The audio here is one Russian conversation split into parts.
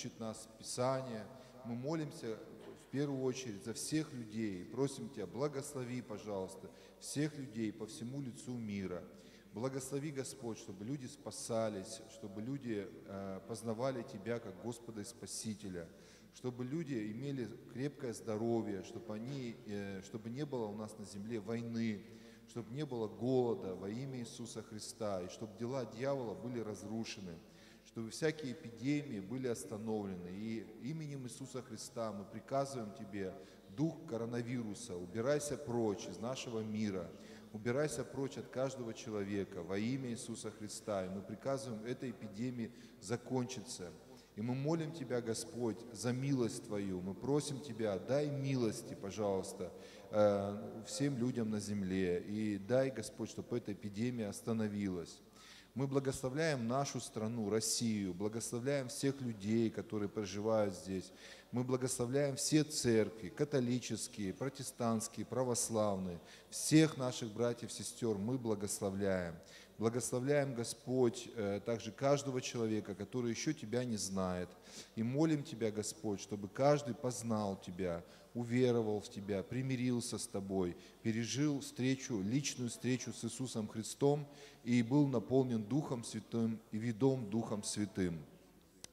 учит нас Писание. Мы молимся в первую очередь за всех людей. Просим Тебя, благослови, пожалуйста, всех людей по всему лицу мира. Благослови, Господь, чтобы люди спасались, чтобы люди э, познавали Тебя как Господа и Спасителя, чтобы люди имели крепкое здоровье, чтобы, они, э, чтобы не было у нас на земле войны, чтобы не было голода во имя Иисуса Христа, и чтобы дела дьявола были разрушены, чтобы всякие эпидемии были остановлены. И именем Иисуса Христа мы приказываем Тебе, дух коронавируса, убирайся прочь из нашего мира – убирайся прочь от каждого человека во имя Иисуса Христа. И мы приказываем этой эпидемии закончиться. И мы молим Тебя, Господь, за милость Твою. Мы просим Тебя, дай милости, пожалуйста, э, всем людям на земле. И дай, Господь, чтобы эта эпидемия остановилась. Мы благословляем нашу страну, Россию, благословляем всех людей, которые проживают здесь. Мы благословляем все церкви, католические, протестантские, православные, всех наших братьев, сестер мы благословляем. Благословляем, Господь, э, также каждого человека, который еще Тебя не знает. И молим Тебя, Господь, чтобы каждый познал Тебя, уверовал в Тебя, примирился с Тобой, пережил встречу, личную встречу с Иисусом Христом и был наполнен Духом Святым и ведом Духом Святым.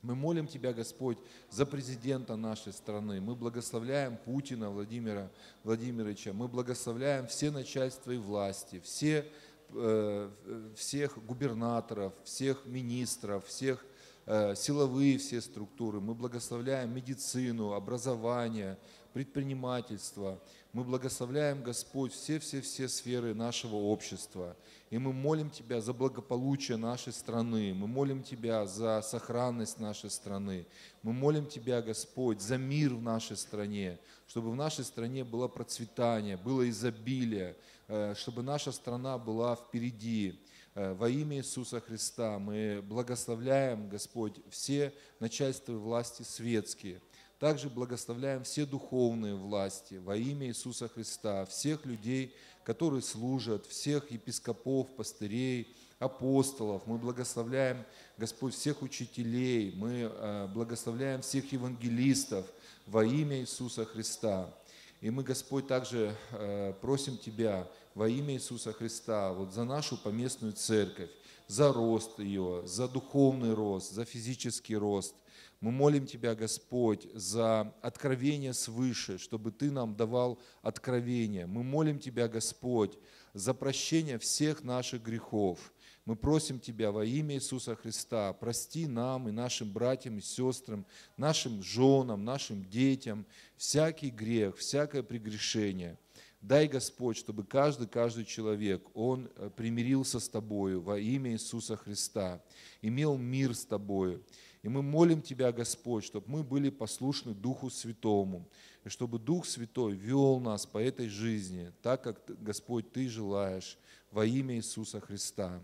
Мы молим Тебя, Господь, за президента нашей страны. Мы благословляем Путина Владимира Владимировича. Мы благословляем все начальства и власти, все, э, всех губернаторов, всех министров, всех э, силовые все структуры. Мы благословляем медицину, образование, предпринимательство. Мы благословляем, Господь, все-все-все сферы нашего общества. И мы молим Тебя за благополучие нашей страны. Мы молим Тебя за сохранность нашей страны. Мы молим Тебя, Господь, за мир в нашей стране, чтобы в нашей стране было процветание, было изобилие, э, чтобы наша страна была впереди. Э, во имя Иисуса Христа мы благословляем, Господь, все начальства и власти светские – также благословляем все духовные власти во имя Иисуса Христа, всех людей, которые служат, всех епископов, пастырей, апостолов. Мы благословляем, Господь, всех учителей, мы э, благословляем всех евангелистов во имя Иисуса Христа. И мы, Господь, также э, просим Тебя во имя Иисуса Христа вот за нашу поместную церковь, за рост ее, за духовный рост, за физический рост – мы молим Тебя, Господь, за откровение свыше, чтобы Ты нам давал откровение. Мы молим Тебя, Господь, за прощение всех наших грехов. Мы просим Тебя во имя Иисуса Христа, прости нам и нашим братьям и сестрам, нашим женам, нашим детям всякий грех, всякое прегрешение. Дай, Господь, чтобы каждый, каждый человек, он э, примирился с Тобою во имя Иисуса Христа, имел мир с Тобою. И мы молим Тебя, Господь, чтобы мы были послушны Духу Святому, и чтобы Дух Святой вел нас по этой жизни, так как, Господь, Ты желаешь, во имя Иисуса Христа.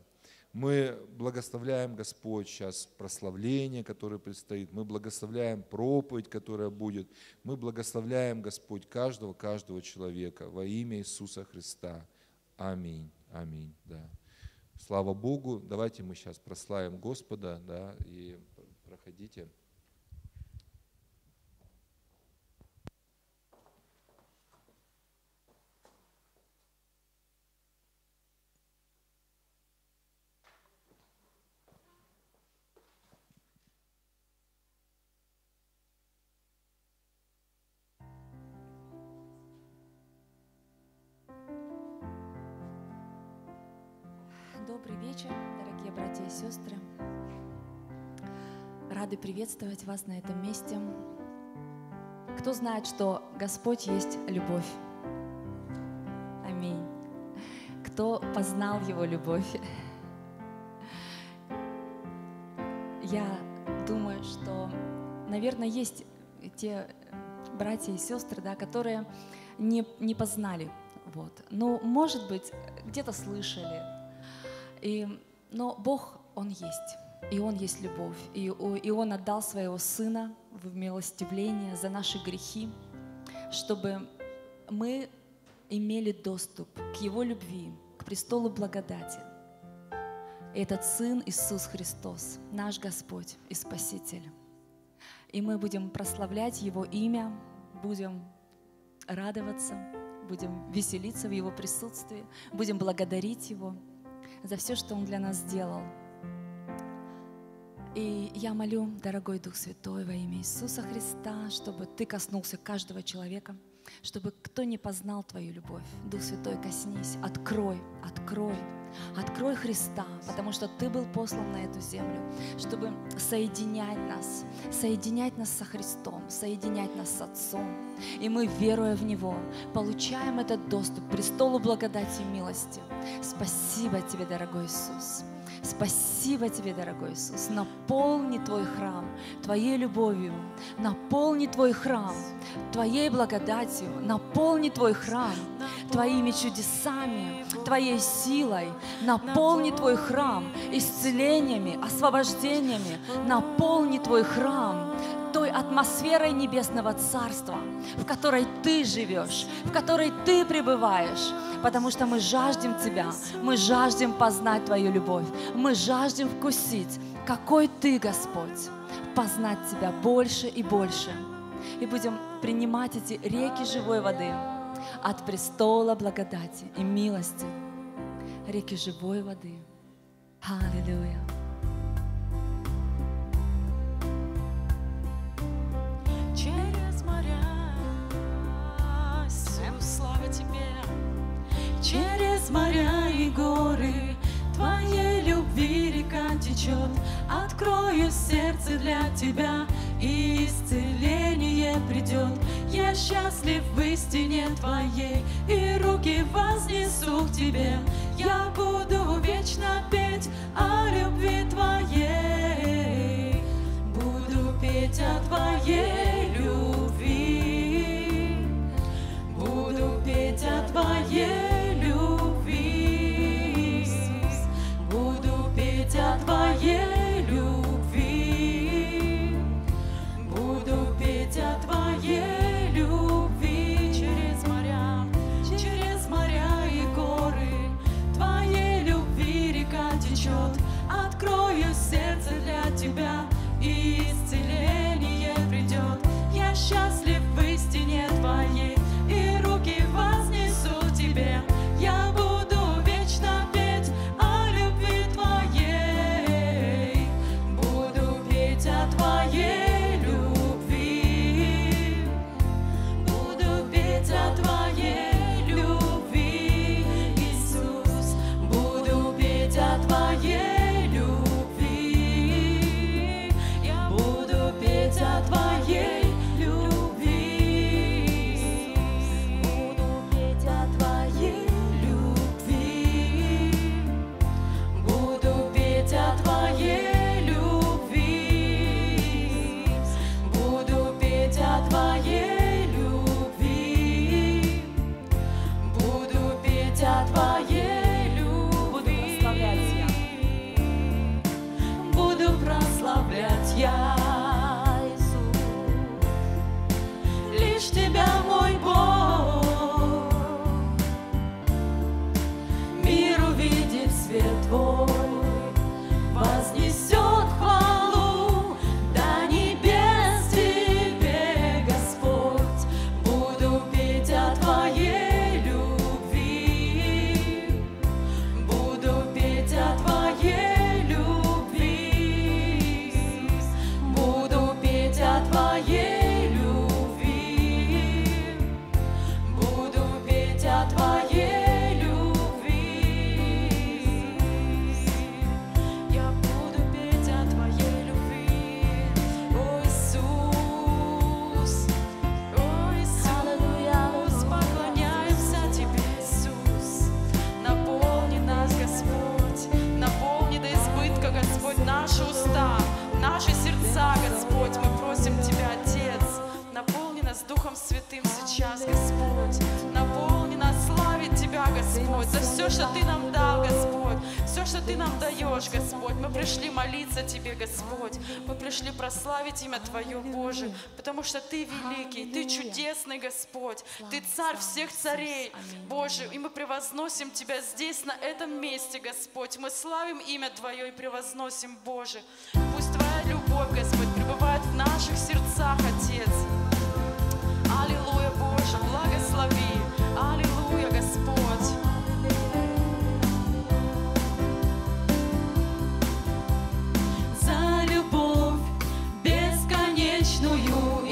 Мы благословляем, Господь, сейчас прославление, которое предстоит. Мы благословляем проповедь, которая будет. Мы благословляем, Господь, каждого, каждого человека во имя Иисуса Христа. Аминь. Аминь. Да. Слава Богу. Давайте мы сейчас прославим Господа, да, и проходите. Приветствовать вас на этом месте. Кто знает, что Господь есть любовь? Аминь. Кто познал Его любовь? Я думаю, что, наверное, есть те братья и сестры, да, которые не, не познали. Вот. Но, может быть, где-то слышали. И, но Бог, Он есть и Он есть любовь. И, и Он отдал Своего Сына в милостивление за наши грехи, чтобы мы имели доступ к Его любви, к престолу благодати. И этот Сын Иисус Христос, наш Господь и Спаситель. И мы будем прославлять Его имя, будем радоваться, будем веселиться в Его присутствии, будем благодарить Его за все, что Он для нас сделал. И я молю, дорогой Дух Святой, во имя Иисуса Христа, чтобы Ты коснулся каждого человека, чтобы кто не познал Твою любовь. Дух Святой, коснись, открой, открой, Открой Христа, потому что Ты был послан на эту землю, чтобы соединять нас, соединять нас со Христом, соединять нас с Отцом. И мы, веруя в Него, получаем этот доступ к престолу благодати и милости. Спасибо Тебе, дорогой Иисус. Спасибо Тебе, дорогой Иисус. Наполни Твой храм Твоей любовью. Наполни Твой храм Твоей благодатью. Наполни Твой храм Твоими чудесами, Твоей силой. Наполни Твой храм исцелениями, освобождениями. Наполни Твой храм атмосферой небесного царства, в которой ты живешь, в которой ты пребываешь, потому что мы жаждем Тебя, мы жаждем познать Твою любовь, мы жаждем вкусить, какой Ты, Господь, познать Тебя больше и больше. И будем принимать эти реки живой воды от престола благодати и милости, реки живой воды. Аллилуйя. Через моря, Иисус, слава Тебе. Через моря и горы Твоей любви река течет. Открою сердце для Тебя, и исцеление придет. Я счастлив в истине Твоей, и руки вознесу к Тебе. Я буду вечно петь о любви Твоей. О Твоей любви. Буду петь о Твоей любви. Буду петь о Твоей счастлив в истине Твоей, потому что Ты великий, Ты чудесный, Господь. Ты царь всех царей, Боже. И мы превозносим Тебя здесь, на этом месте, Господь. Мы славим имя Твое и превозносим, Боже. Пусть Твоя любовь, Господь, пребывает в наших сердцах, Отец. Аллилуйя, Боже, благослови. Аллилуйя, Господь. за любовь бесконечную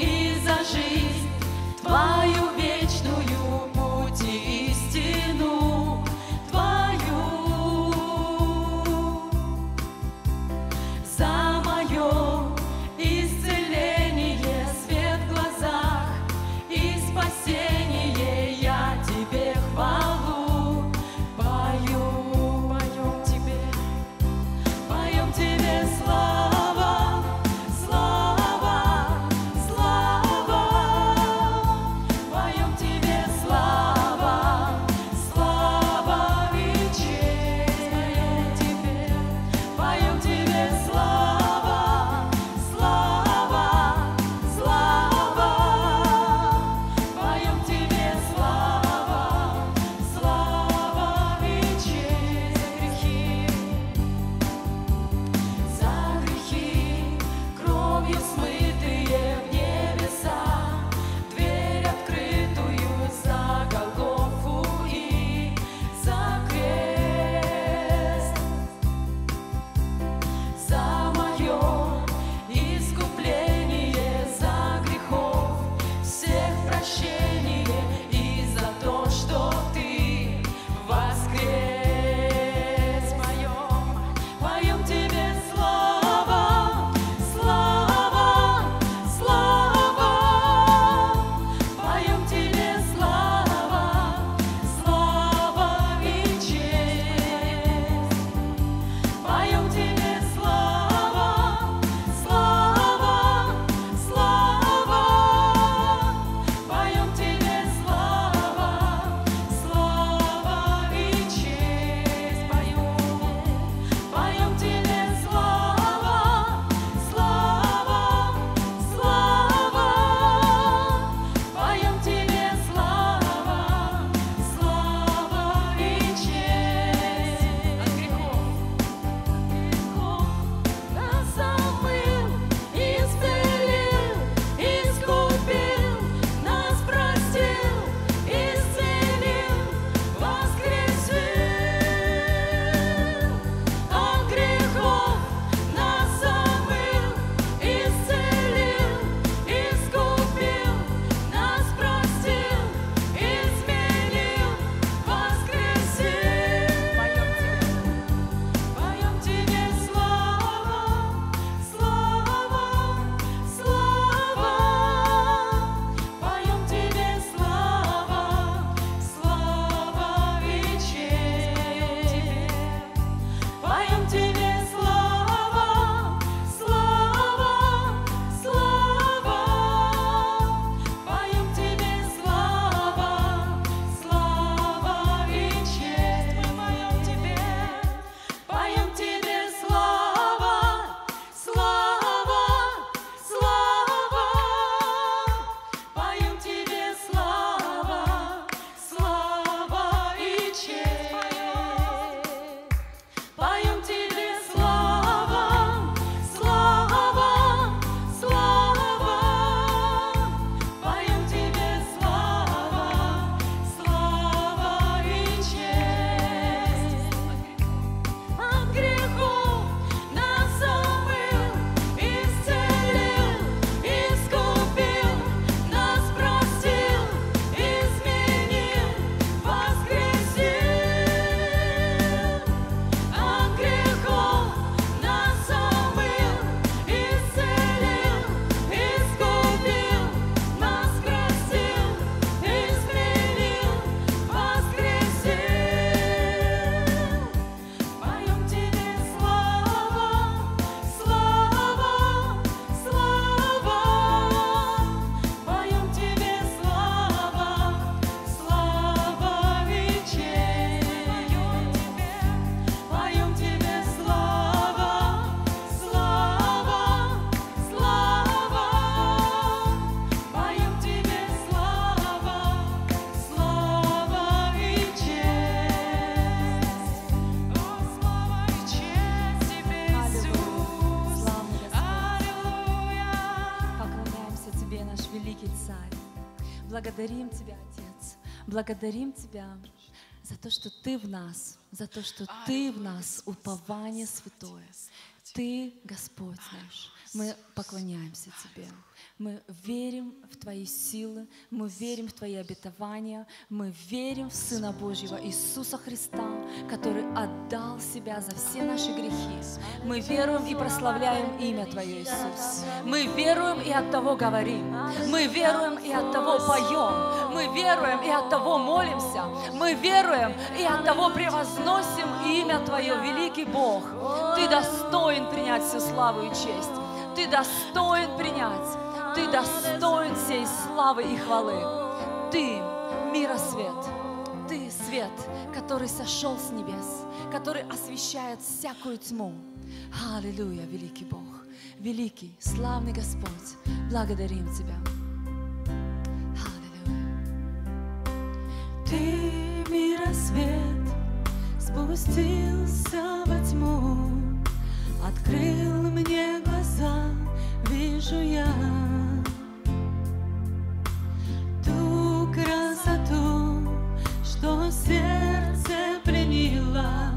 Твою Благодарим Тебя, Отец. Благодарим Тебя за то, что Ты в нас, за то, что Ты в нас, упование святое. Ты, Господь наш. Мы поклоняемся Тебе. Мы верим в Твои силы, мы верим в Твои обетования, мы верим в Сына Божьего Иисуса Христа, который отдал Себя за все наши грехи. Мы веруем и прославляем имя Твое, Иисус. Мы веруем и от того говорим. Мы веруем и от того поем. Мы веруем и от того молимся. Мы веруем и от того превозносим имя Твое, великий Бог. Ты достоин принять всю славу и честь. Ты достоин принять. Ты достоин всей славы и хвалы. Ты миросвет. Ты свет, который сошел с небес, который освещает всякую тьму. Аллилуйя, великий Бог, великий, славный Господь, благодарим Тебя. Аллилуйя. Ты миросвет спустился во тьму, открыл мне глаза, вижу я ту красоту, что сердце пленило,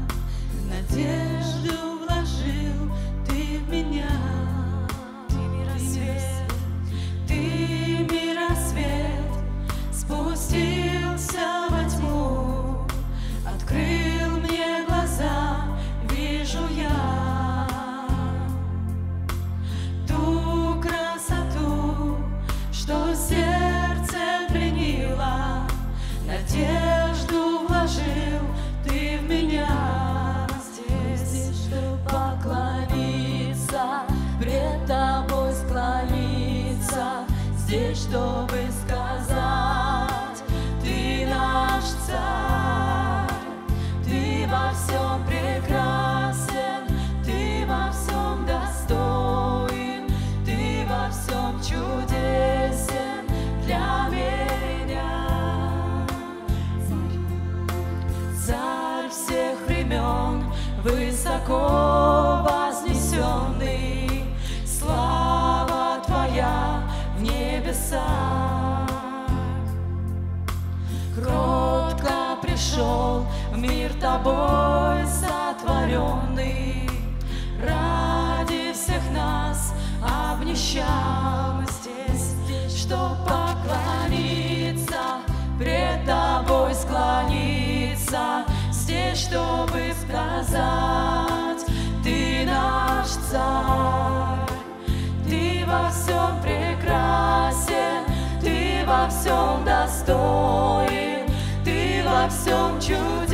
надежду здесь, небесах. Кротко пришел в мир тобой сотворенный, ради всех нас обнищал здесь, чтоб поклониться, пред тобой склониться, здесь, чтобы сказать, всем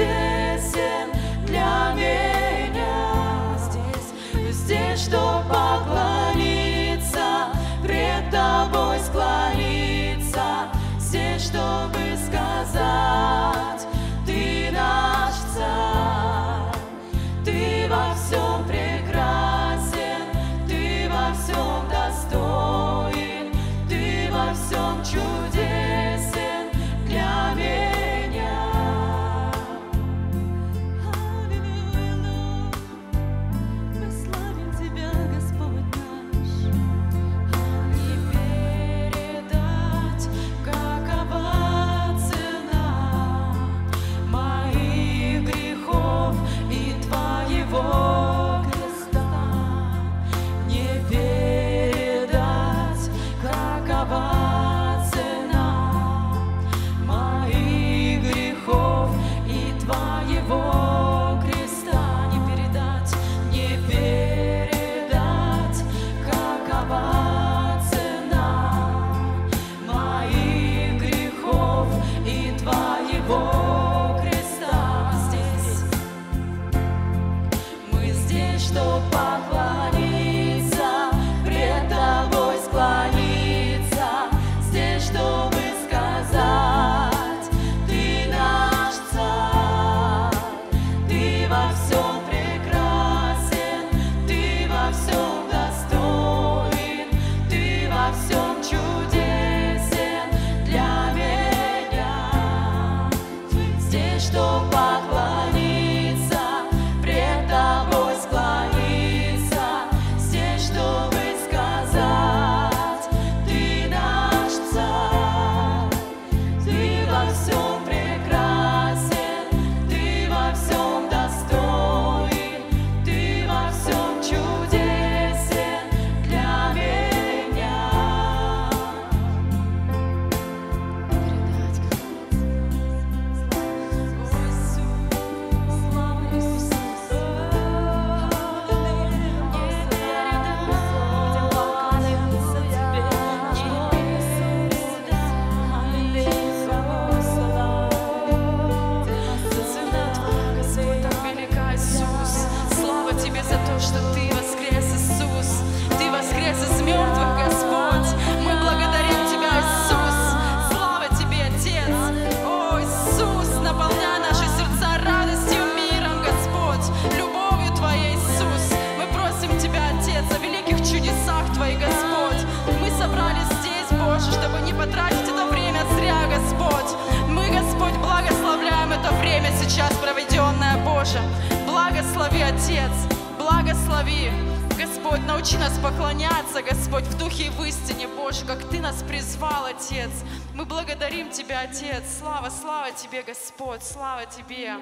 нашем. Благослови, Отец, благослови. Господь, научи нас поклоняться, Господь, в духе и в истине, Боже, как Ты нас призвал, Отец. Мы благодарим Тебя, Отец. Слава, слава Тебе, Господь, слава Тебе.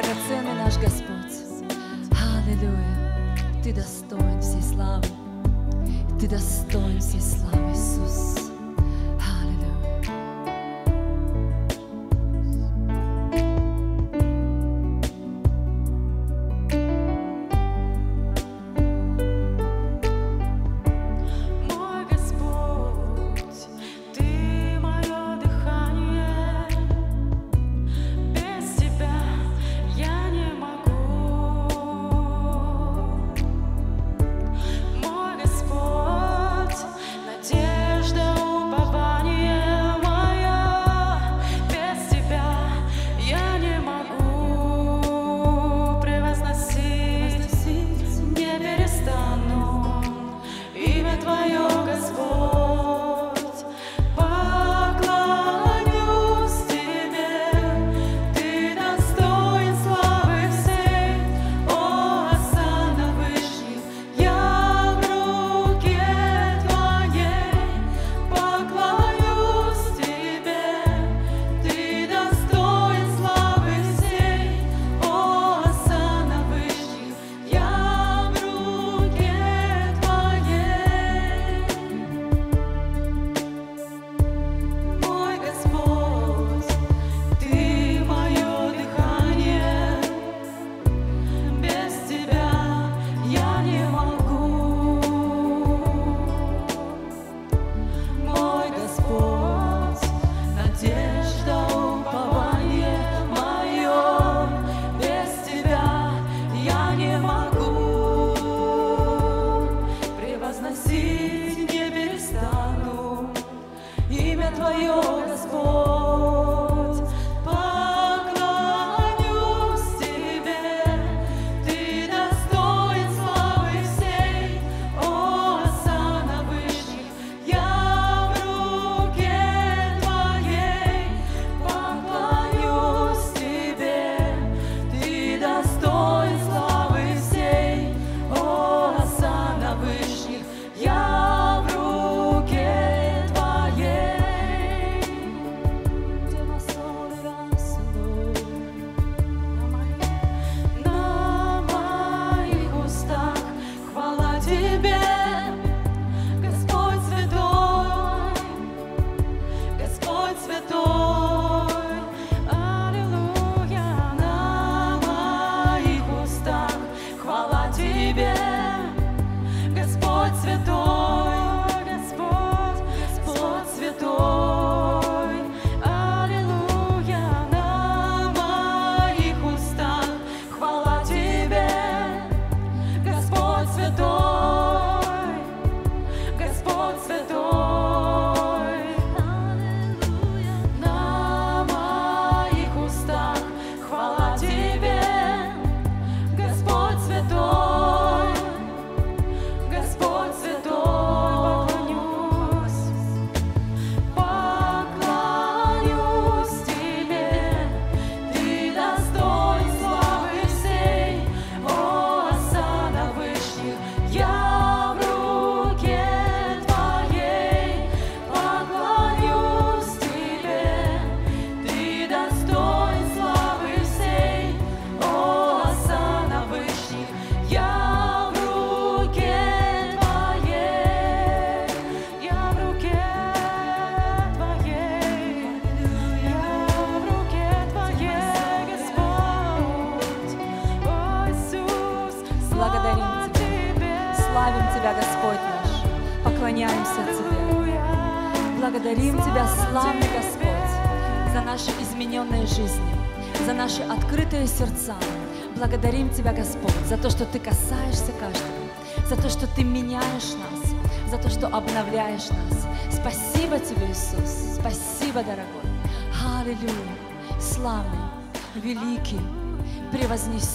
драгоценный наш Господь. Аллилуйя. Ты достоин всей славы. Ты достоин всей славы, Иисус.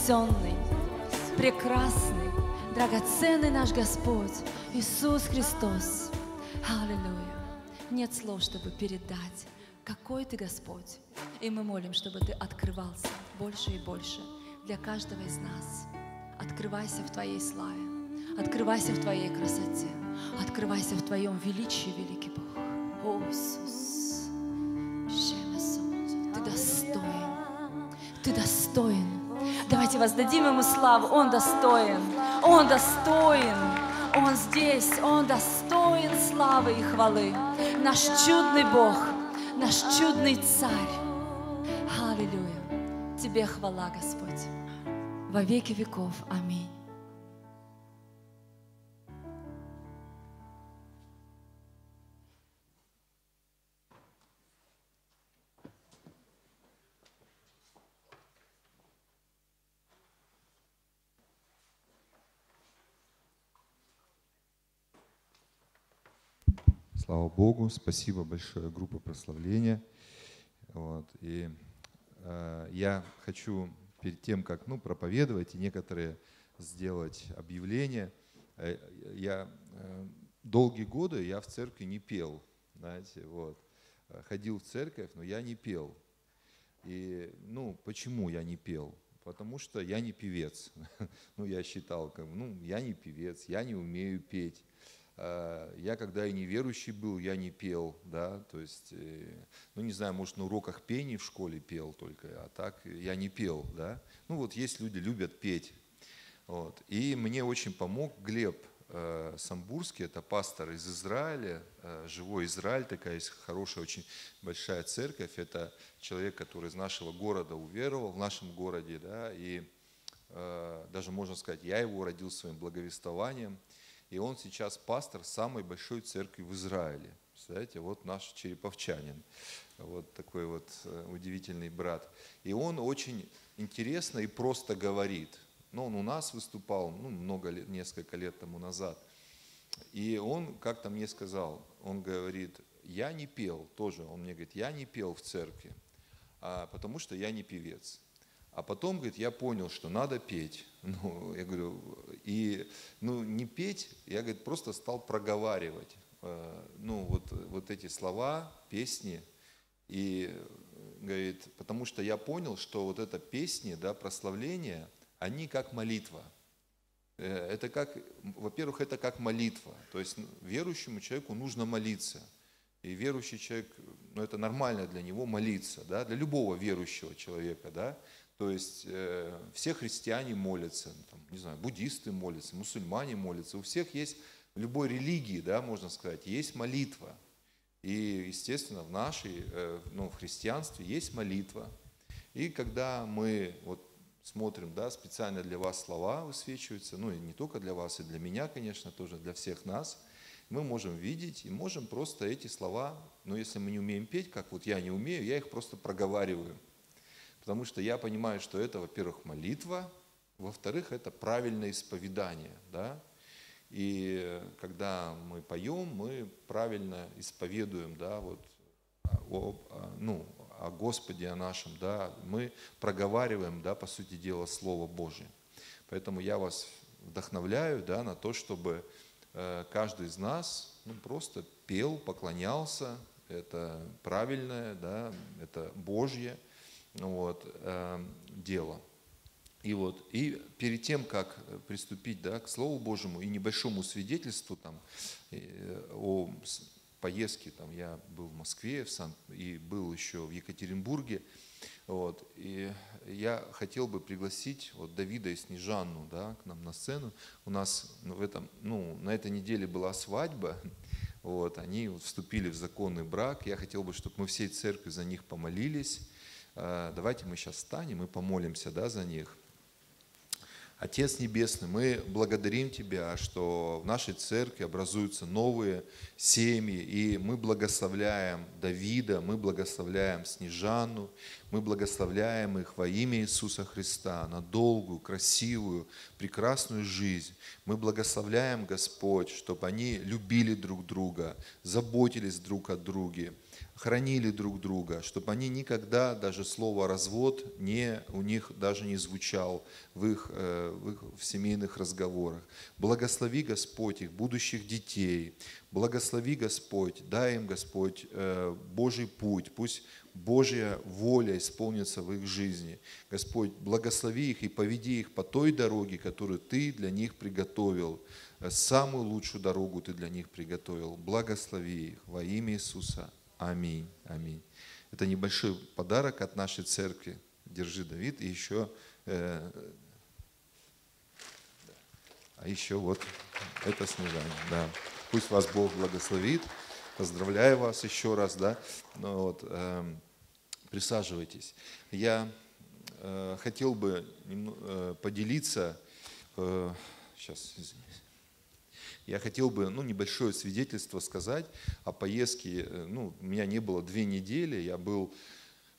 Превознесенный, прекрасный, драгоценный наш Господь Иисус Христос. Аллилуйя. Нет слов, чтобы передать, какой Ты Господь. И мы молим, чтобы Ты открывался больше и больше для каждого из нас. Открывайся в Твоей славе, открывайся в Твоей красоте, открывайся в Твоем величии, великий Бог. О, Иисус, Ты достоин, Ты достоин. Воздадим Ему славу, Он достоин, Он достоин, Он здесь, Он достоин славы и хвалы. Наш чудный Бог, наш чудный Царь. Аллилуйя. Тебе хвала, Господь. Во веки веков. Аминь. Слава Богу, спасибо большое группа прославления. Вот. И э, я хочу перед тем, как ну, проповедовать и некоторые сделать объявления, э, я э, долгие годы я в церкви не пел, знаете, вот. Ходил в церковь, но я не пел. И, ну, почему я не пел? Потому что я не певец. Ну, я считал, как, ну, я не певец, я не умею петь. Э, я когда и неверующий был, я не пел, да, то есть, э, ну не знаю, может на уроках пения в школе пел только, а так я не пел, да. Ну вот есть люди, любят петь. Вот. И мне очень помог Глеб э, Самбурский, это пастор из Израиля, живой Израиль, такая есть хорошая, очень большая церковь, это человек, который из нашего города уверовал, в нашем городе, да, и даже можно сказать, я его родил своим благовествованием, и он сейчас пастор самой большой церкви в Израиле. Представляете, вот наш череповчанин, вот такой вот э, удивительный брат. И он очень интересно и просто говорит. Ну, он у нас выступал ну, много лет, несколько лет тому назад. И он как-то мне сказал, он говорит, я не пел тоже, он мне говорит, я не пел в церкви, а, потому что я не певец. А потом, говорит, я понял, что надо петь. Ну, я говорю, и ну, не петь, я, говорит, просто стал проговаривать. Э, ну, вот, вот эти слова, песни. И, говорит, потому что я понял, что вот это песни, да, прославление, они как молитва. Э, это как, во-первых, это как молитва. То есть верующему человеку нужно молиться. И верующий человек, ну это нормально для него молиться, да, для любого верующего человека, да. То есть э, все христиане молятся, там, не знаю, буддисты молятся, мусульмане молятся. У всех есть, в любой религии, да, можно сказать, есть молитва. И, естественно, в нашей, э, ну, в христианстве есть молитва. И когда мы вот смотрим, да, специально для вас слова высвечиваются, ну и не только для вас, и для меня, конечно, тоже для всех нас, мы можем видеть и можем просто эти слова, ну если мы не умеем петь, как вот я не умею, я их просто проговариваю. Потому что я понимаю, что это, во-первых, молитва, во-вторых, это правильное исповедание. Да? И когда мы поем, мы правильно исповедуем да, вот, о, ну, о Господе, о нашем, да, мы проговариваем, да, по сути дела, Слово Божие. Поэтому я вас вдохновляю да, на то, чтобы э, каждый из нас ну, просто пел, поклонялся, это правильное, да, это Божье – вот, э, дело. И вот, и перед тем, как приступить да, к Слову Божьему и небольшому свидетельству там, э, о поездке, там, я был в Москве в Сан, и был еще в Екатеринбурге, вот, и я хотел бы пригласить вот Давида и Снежанну да, к нам на сцену. У нас в этом, ну, на этой неделе была свадьба, вот, они вступили в законный брак. Я хотел бы, чтобы мы всей церкви за них помолились. Э, давайте мы сейчас встанем и помолимся да, за них. Отец Небесный, мы благодарим Тебя, что в нашей церкви образуются новые семьи, и мы благословляем Давида, мы благословляем Снежану, Мы благословляем их во имя Иисуса Христа на долгую, красивую, прекрасную жизнь. Мы благословляем, Господь, чтобы они любили друг друга, заботились друг о друге, хранили друг друга, чтобы они никогда даже слово развод не, у них даже не звучал в их, э, в их в семейных разговорах. Благослови, Господь, их будущих детей. Благослови, Господь, дай им, Господь, э, Божий путь. Пусть Божья воля исполнится в их жизни. Господь, благослови их и поведи их по той дороге, которую Ты для них приготовил. Э, самую лучшую дорогу Ты для них приготовил. Благослови их во имя Иисуса. Аминь. Аминь. Это небольшой подарок от нашей церкви. Держи, Давид. И еще, э, а еще вот это Снежане. Да. Пусть вас Бог благословит. Поздравляю вас еще раз, да. Ну, вот, э, присаживайтесь. Я э, хотел бы э, поделиться, э, сейчас, извините. Я хотел бы ну, небольшое свидетельство сказать о поездке. Э, ну, у меня не было две недели, я был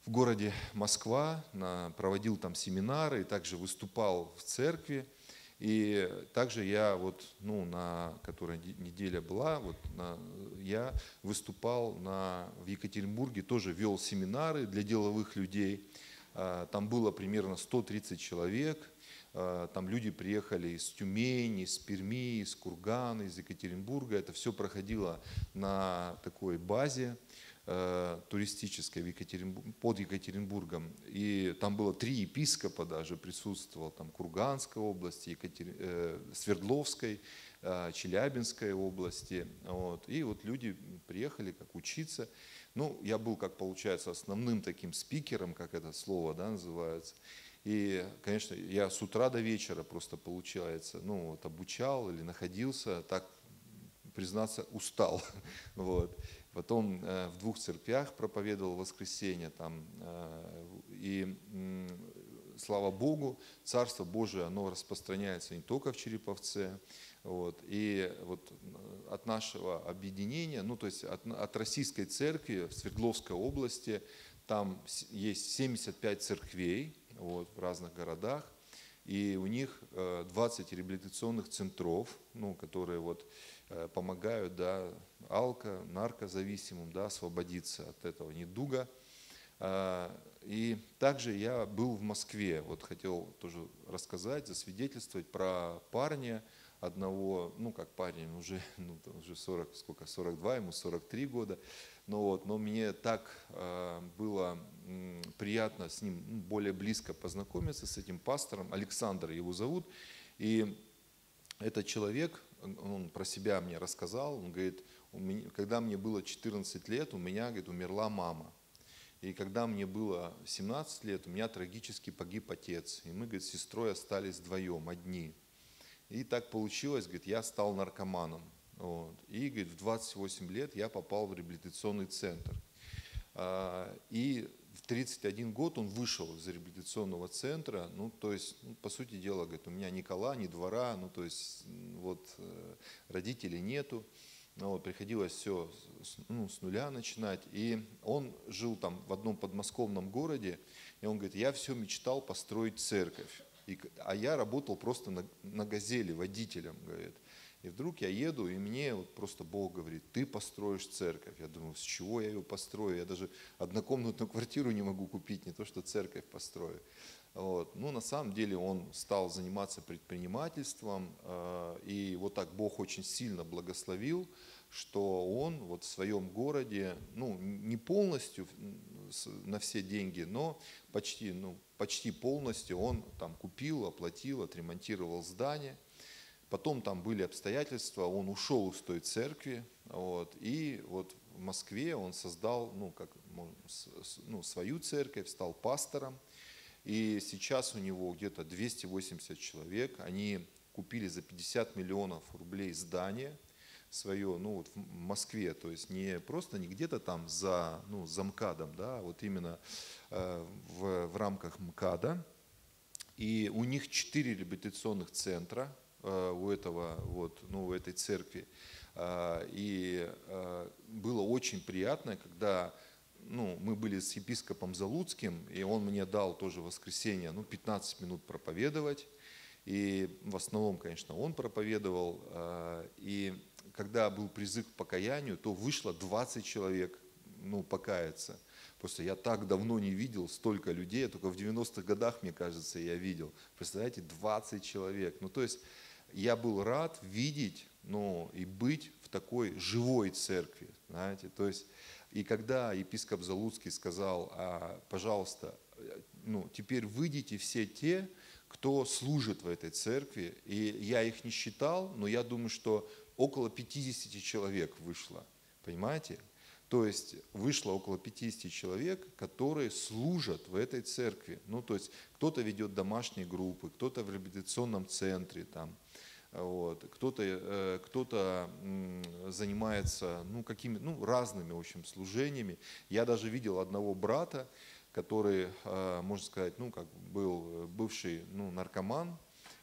в городе Москва, на, проводил там семинары, также выступал в церкви. И также я вот, ну, на, которая неделя была, вот на, я выступал на, в Екатеринбурге, тоже вел семинары для деловых людей. А, там было примерно 130 человек, там люди приехали из Тюмени, из Перми, из Кургана, из Екатеринбурга. Это все проходило на такой базе э, туристической в Екатеринбург, под Екатеринбургом. И там было три епископа даже присутствовал, там Курганской области, Екатер... э, Свердловской, э, Челябинской области. Вот. И вот люди приехали как учиться. Ну, я был, как получается, основным таким спикером, как это слово да, называется. И, конечно, я с утра до вечера просто, получается, ну, вот, обучал или находился, так, признаться, устал. Вот. Потом э, в двух церквях проповедовал воскресенье там. Э, и э, слава Богу, Царство Божие, оно распространяется не только в Череповце. Вот. И вот от нашего объединения, ну то есть от, от Российской Церкви в Свердловской области, там есть 75 церквей, вот, в разных городах. И у них 20 э, реабилитационных центров, ну, которые вот э, помогают да, алко, наркозависимым да, освободиться от этого недуга. А, и также я был в Москве, вот хотел тоже рассказать, засвидетельствовать про парня одного, ну как парень, уже, ну, уже 40, сколько, 42, ему 43 года, но, вот, но мне так э, было приятно с ним ну, более близко познакомиться, с этим пастором. Александр его зовут. И этот человек, он про себя мне рассказал, он говорит, когда мне было 14 лет, у меня говорит, умерла мама. И когда мне было 17 лет, у меня трагически погиб отец. И мы, говорит, с сестрой остались вдвоем, одни. И так получилось, говорит, я стал наркоманом. Вот. И, говорит, в 28 лет я попал в реабилитационный центр. А, и 31 год он вышел из реабилитационного центра, ну, то есть, ну, по сути дела, говорит, у меня ни кола, ни двора, ну, то есть, вот, э, родителей нету, ну, вот, приходилось все ну, с нуля начинать, и он жил там в одном подмосковном городе, и он говорит, я все мечтал построить церковь, и, а я работал просто на, на «Газели» водителем, говорит, и вдруг я еду, и мне вот просто Бог говорит, ты построишь церковь. Я думаю, с чего я ее построю? Я даже однокомнатную квартиру не могу купить, не то что церковь построю. Вот. Ну, на самом деле он стал заниматься предпринимательством, э, и вот так Бог очень сильно благословил, что он вот в своем городе, ну, не полностью на все деньги, но почти, ну, почти полностью он там купил, оплатил, отремонтировал здание – Потом там были обстоятельства, он ушел из той церкви, вот, и вот в Москве он создал ну, как, ну, свою церковь, стал пастором. И сейчас у него где-то 280 человек. Они купили за 50 миллионов рублей здание свое, ну вот в Москве, то есть не просто не где-то там за, ну, за МКАДом, да, а вот именно э, в, в рамках МКАДа. И у них четыре реабилитационных центра, у этого вот, ну, у этой церкви. А, и э, было очень приятно, когда ну, мы были с епископом Залуцким, и он мне дал тоже воскресенье, ну, 15 минут проповедовать. И в основном, конечно, он проповедовал. э, И когда был призыв к покаянию, то вышло 20 человек ну, покаяться. Просто я так давно не видел столько людей, только в 90-х годах, мне кажется, я видел. Представляете, 20 человек. Ну, то есть я был рад видеть ну, и быть в такой живой церкви. Знаете? То есть, и когда епископ Залуцкий сказал, а, пожалуйста, э, ну, теперь выйдите все те, кто служит в этой церкви. И я их не считал, но я думаю, что около 50 человек вышло. Понимаете? То есть вышло около 50 человек, которые служат в этой церкви. Ну, то есть кто-то ведет домашние группы, кто-то в реабилитационном центре, там, вот, кто-то э, кто занимается ну, какими, ну, разными в общем, служениями. Я даже видел одного брата, который, э, можно сказать, ну, как был бывший ну, наркоман,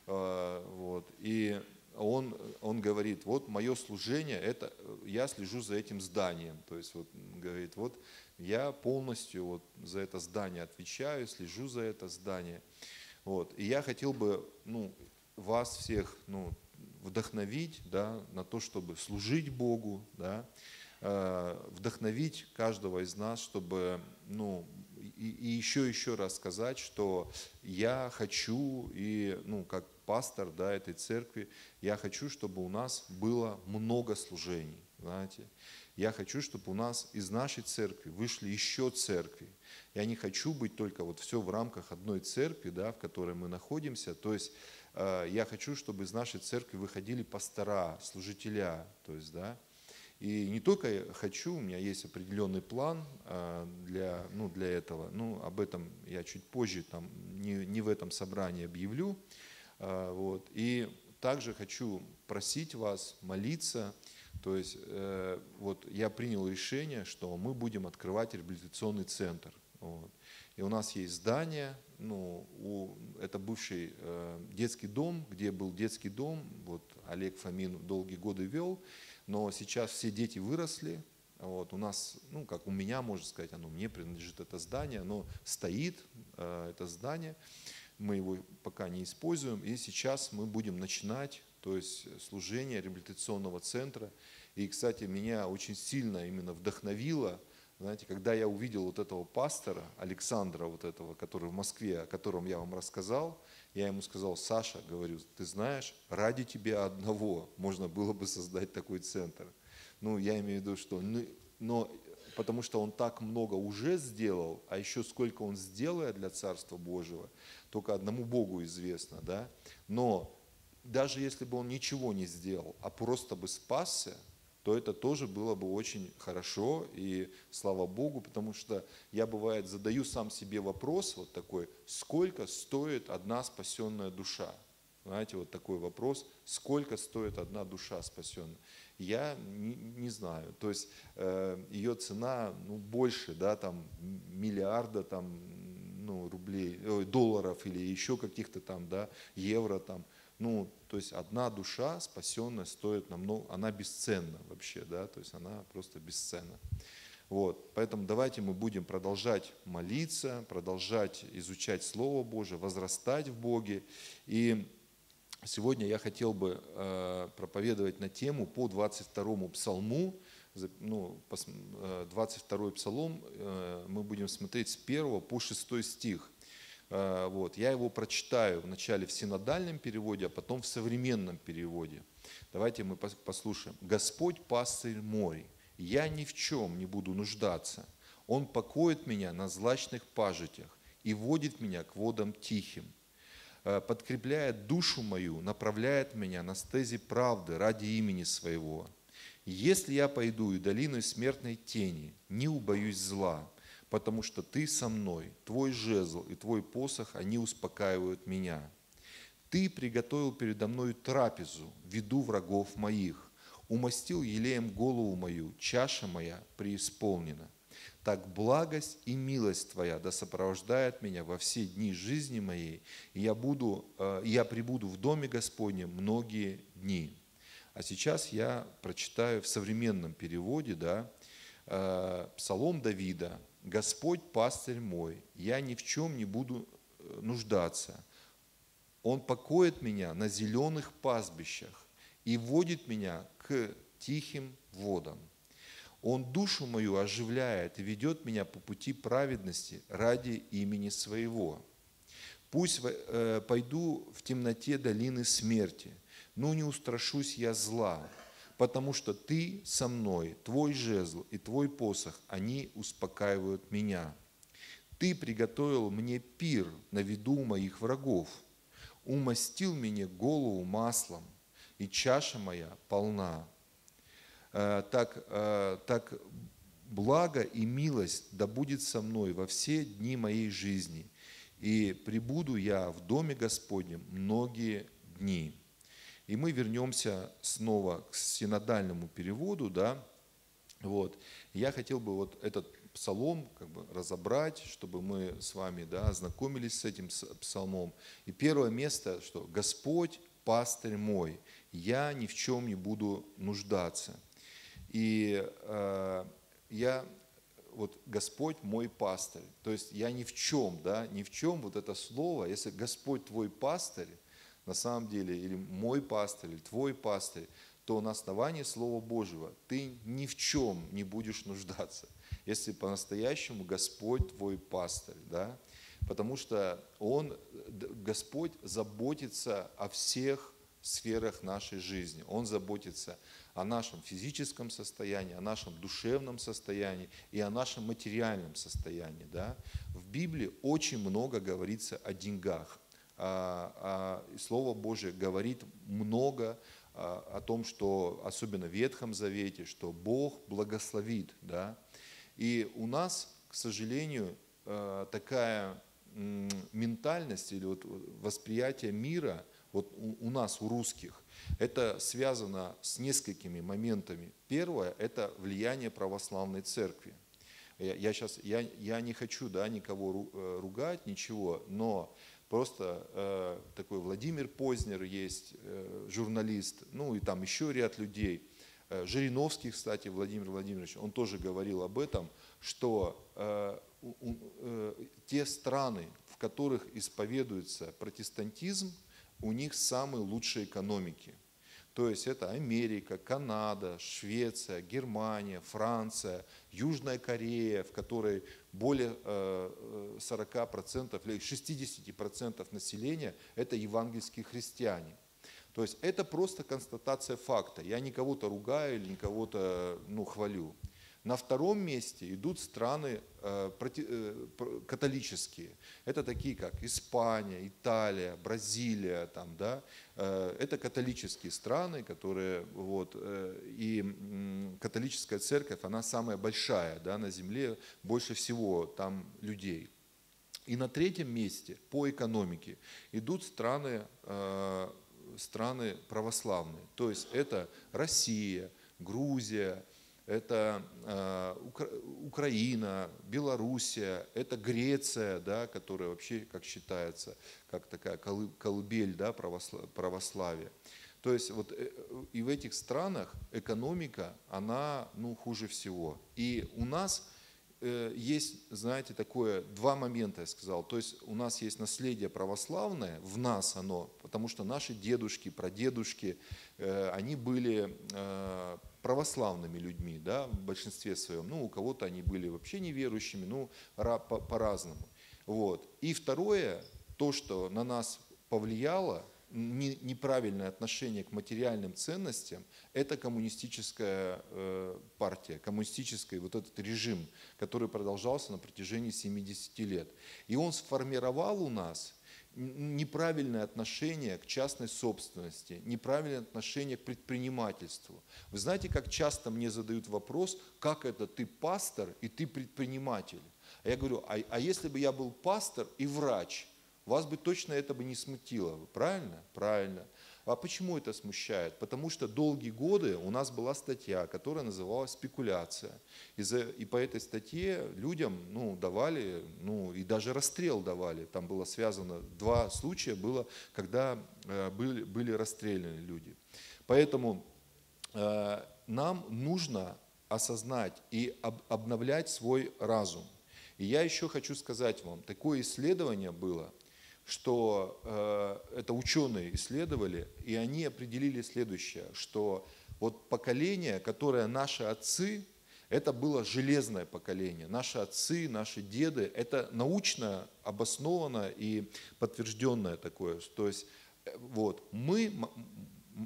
э, вот, и он, он говорит, вот мое служение, это я слежу за этим зданием. То есть вот говорит, вот я полностью вот за это здание отвечаю, слежу за это здание. Вот. И я хотел бы ну, вас всех ну, вдохновить да, на то, чтобы служить Богу, да, э, вдохновить каждого из нас, чтобы ну, и, и еще еще раз сказать, что я хочу и ну как пастор да, этой церкви, я хочу, чтобы у нас было много служений, знаете. Я хочу, чтобы у нас из нашей церкви вышли еще церкви. Я не хочу быть только вот все в рамках одной церкви, да, в которой мы находимся. То есть я хочу, чтобы из нашей церкви выходили пастора, служителя, то есть, да, и не только хочу, у меня есть определенный план э, для, ну, для этого. Ну, об этом я чуть позже, там, не, не в этом собрании объявлю. А, вот. И также хочу просить вас молиться. То есть э, вот я принял решение, что мы будем открывать реабилитационный центр. Вот. И у нас есть здание, ну, у, это бывший э, детский дом, где был детский дом, вот Олег Фомин долгие годы вел, но сейчас все дети выросли, вот, у нас, ну, как у меня, можно сказать, оно мне принадлежит это здание, оно стоит, э, это здание. Мы его пока не используем, и сейчас мы будем начинать, то есть служение реабилитационного центра. И, кстати, меня очень сильно именно вдохновило, знаете, когда я увидел вот этого пастора, Александра вот этого, который в Москве, о котором я вам рассказал, я ему сказал, Саша, говорю, ты знаешь, ради тебя одного можно было бы создать такой центр. Ну, я имею в виду, что, ну, но потому что он так много уже сделал, а еще сколько он сделает для Царства Божьего, только одному Богу известно, да. Но даже если бы он ничего не сделал, а просто бы спасся, то это тоже было бы очень хорошо, и слава Богу, потому что я, бывает, задаю сам себе вопрос вот такой, сколько стоит одна спасенная душа? Знаете, вот такой вопрос, сколько стоит одна душа спасенная? Я не, не знаю, то есть э, ее цена ну, больше, да, там миллиарда там, ну, рублей, э, долларов или еще каких-то там, да, евро там. Ну, то есть одна душа спасенная стоит намного, она бесценна вообще, да, то есть она просто бесценна. Вот, поэтому давайте мы будем продолжать молиться, продолжать изучать Слово Божие, возрастать в Боге. И сегодня я хотел бы э, проповедовать на тему по 22 псалму, ну, 22 э, псалом э, мы будем смотреть с 1 по 6 стих. Э, вот. Я его прочитаю вначале в синодальном переводе, а потом в современном переводе. Давайте мы послушаем. «Господь пастырь мой, я ни в чем не буду нуждаться. Он покоит меня на злачных пажитях и водит меня к водам тихим. Подкрепляет душу мою, направляет меня на стези правды ради имени своего. Если я пойду и долиной смертной тени, не убоюсь зла, потому что ты со мной, твой жезл и твой посох, они успокаивают меня. Ты приготовил передо мною трапезу, виду врагов моих, умастил елеем голову мою, чаша моя преисполнена. Так благость и милость Твоя да сопровождает меня во все дни жизни моей, и я, буду, э, я прибуду в доме Господнем многие дни. А сейчас я прочитаю в современном переводе, да, Э, Псалом Давида. «Господь пастырь мой, я ни в чем не буду э, нуждаться. Он покоит меня на зеленых пастбищах и водит меня к тихим водам. Он душу мою оживляет и ведет меня по пути праведности ради имени своего. Пусть э, пойду в темноте долины смерти, но не устрашусь я зла, потому что ты со мной, твой жезл и твой посох, они успокаивают меня. Ты приготовил мне пир на виду моих врагов, умастил мне голову маслом, и чаша моя полна. Э, так, э, так благо и милость да будет со мной во все дни моей жизни, и прибуду я в доме Господнем многие дни. И мы вернемся снова к синодальному переводу, да, вот. Я хотел бы вот этот псалом как бы разобрать, чтобы мы с вами да, ознакомились с этим псалмом. И первое место, что «Господь пастырь мой, я ни в чем не буду нуждаться». И э, я, вот Господь мой пастырь, то есть я ни в чем, да, ни в чем вот это слово, если Господь твой пастырь, на самом деле, или мой пастырь, или твой пастырь, то на основании Слова Божьего ты ни в чем не будешь нуждаться, если по-настоящему Господь твой пастырь, да, потому что Он, Господь заботится о всех сферах нашей жизни. Он заботится о нашем физическом состоянии, о нашем душевном состоянии и о нашем материальном состоянии. Да? В Библии очень много говорится о деньгах. А, а, Слово Божие говорит много а, о том, что, особенно в Ветхом Завете, что Бог благословит. Да? И у нас, к сожалению, такая ментальность или вот восприятие мира, вот у нас, у русских, это связано с несколькими моментами. Первое – это влияние православной церкви. Я, я сейчас, я, я не хочу да, никого э, ругать, ничего, но просто э, такой Владимир Познер есть, э, журналист, ну и там еще ряд людей. Э, Жириновский, кстати, Владимир Владимирович, он тоже говорил об этом, что э, э, те страны, в которых исповедуется протестантизм, у них самые лучшие экономики. То есть это Америка, Канада, Швеция, Германия, Франция, Южная Корея, в которой более 40% или 60% населения – это евангельские христиане. То есть это просто констатация факта. Я никого-то ругаю или никого-то ну, хвалю. На втором месте идут страны э, э, католические. Это такие как Испания, Италия, Бразилия. Там, да? Э, это католические страны, которые... Вот, и католическая церковь, она самая большая да, на земле, больше всего там людей. И на третьем месте по экономике идут страны, страны православные. То есть это Россия, Грузия, это э, Украина, Белоруссия, это Греция, да, которая вообще, как считается, как такая колыбель да, православия. То есть вот э, и в этих странах экономика, она ну, хуже всего. И у нас э, есть, знаете, такое, два момента я сказал. То есть у нас есть наследие православное, в нас оно, потому что наши дедушки, прадедушки, они были православными людьми, да, в большинстве своем. Ну, у кого-то они были вообще неверующими, ну, по-разному. Вот. И второе, то, что на нас повлияло, неправильное отношение к материальным ценностям, это коммунистическая э, партия, коммунистический вот этот режим, который продолжался на протяжении 70 лет. И он сформировал у нас неправильное отношение к частной собственности, неправильное отношение к предпринимательству. Вы знаете, как часто мне задают вопрос, как это ты пастор и ты предприниматель? А я говорю, а, а если бы я был пастор и врач, вас бы точно это бы не смутило, правильно? Правильно. А почему это смущает? Потому что долгие годы у нас была статья, которая называлась «Спекуляция». И, за, и по этой статье людям ну, давали, ну, и даже расстрел давали. Там было связано, два случая было, когда э, были, были расстреляны люди. Поэтому э, нам нужно осознать и об- обновлять свой разум. И я еще хочу сказать вам, такое исследование было, что э, это ученые исследовали, и они определили следующее, что вот поколение, которое наши отцы, это было железное поколение. Наши отцы, наши деды, это научно обоснованно и подтвержденное такое. То есть э, вот, мы,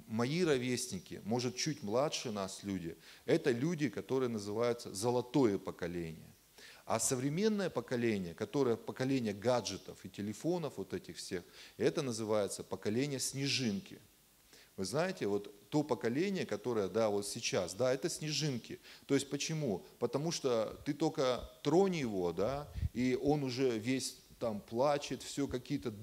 мои ровесники, может чуть младше нас люди, это люди, которые называются золотое поколение. А современное поколение, которое поколение гаджетов и телефонов вот этих всех, это называется поколение снежинки. Вы знаете, вот то поколение, которое, да, вот сейчас, да, это снежинки. То есть почему? Потому что ты только тронь его, да, и он уже весь там плачет, все какие-то,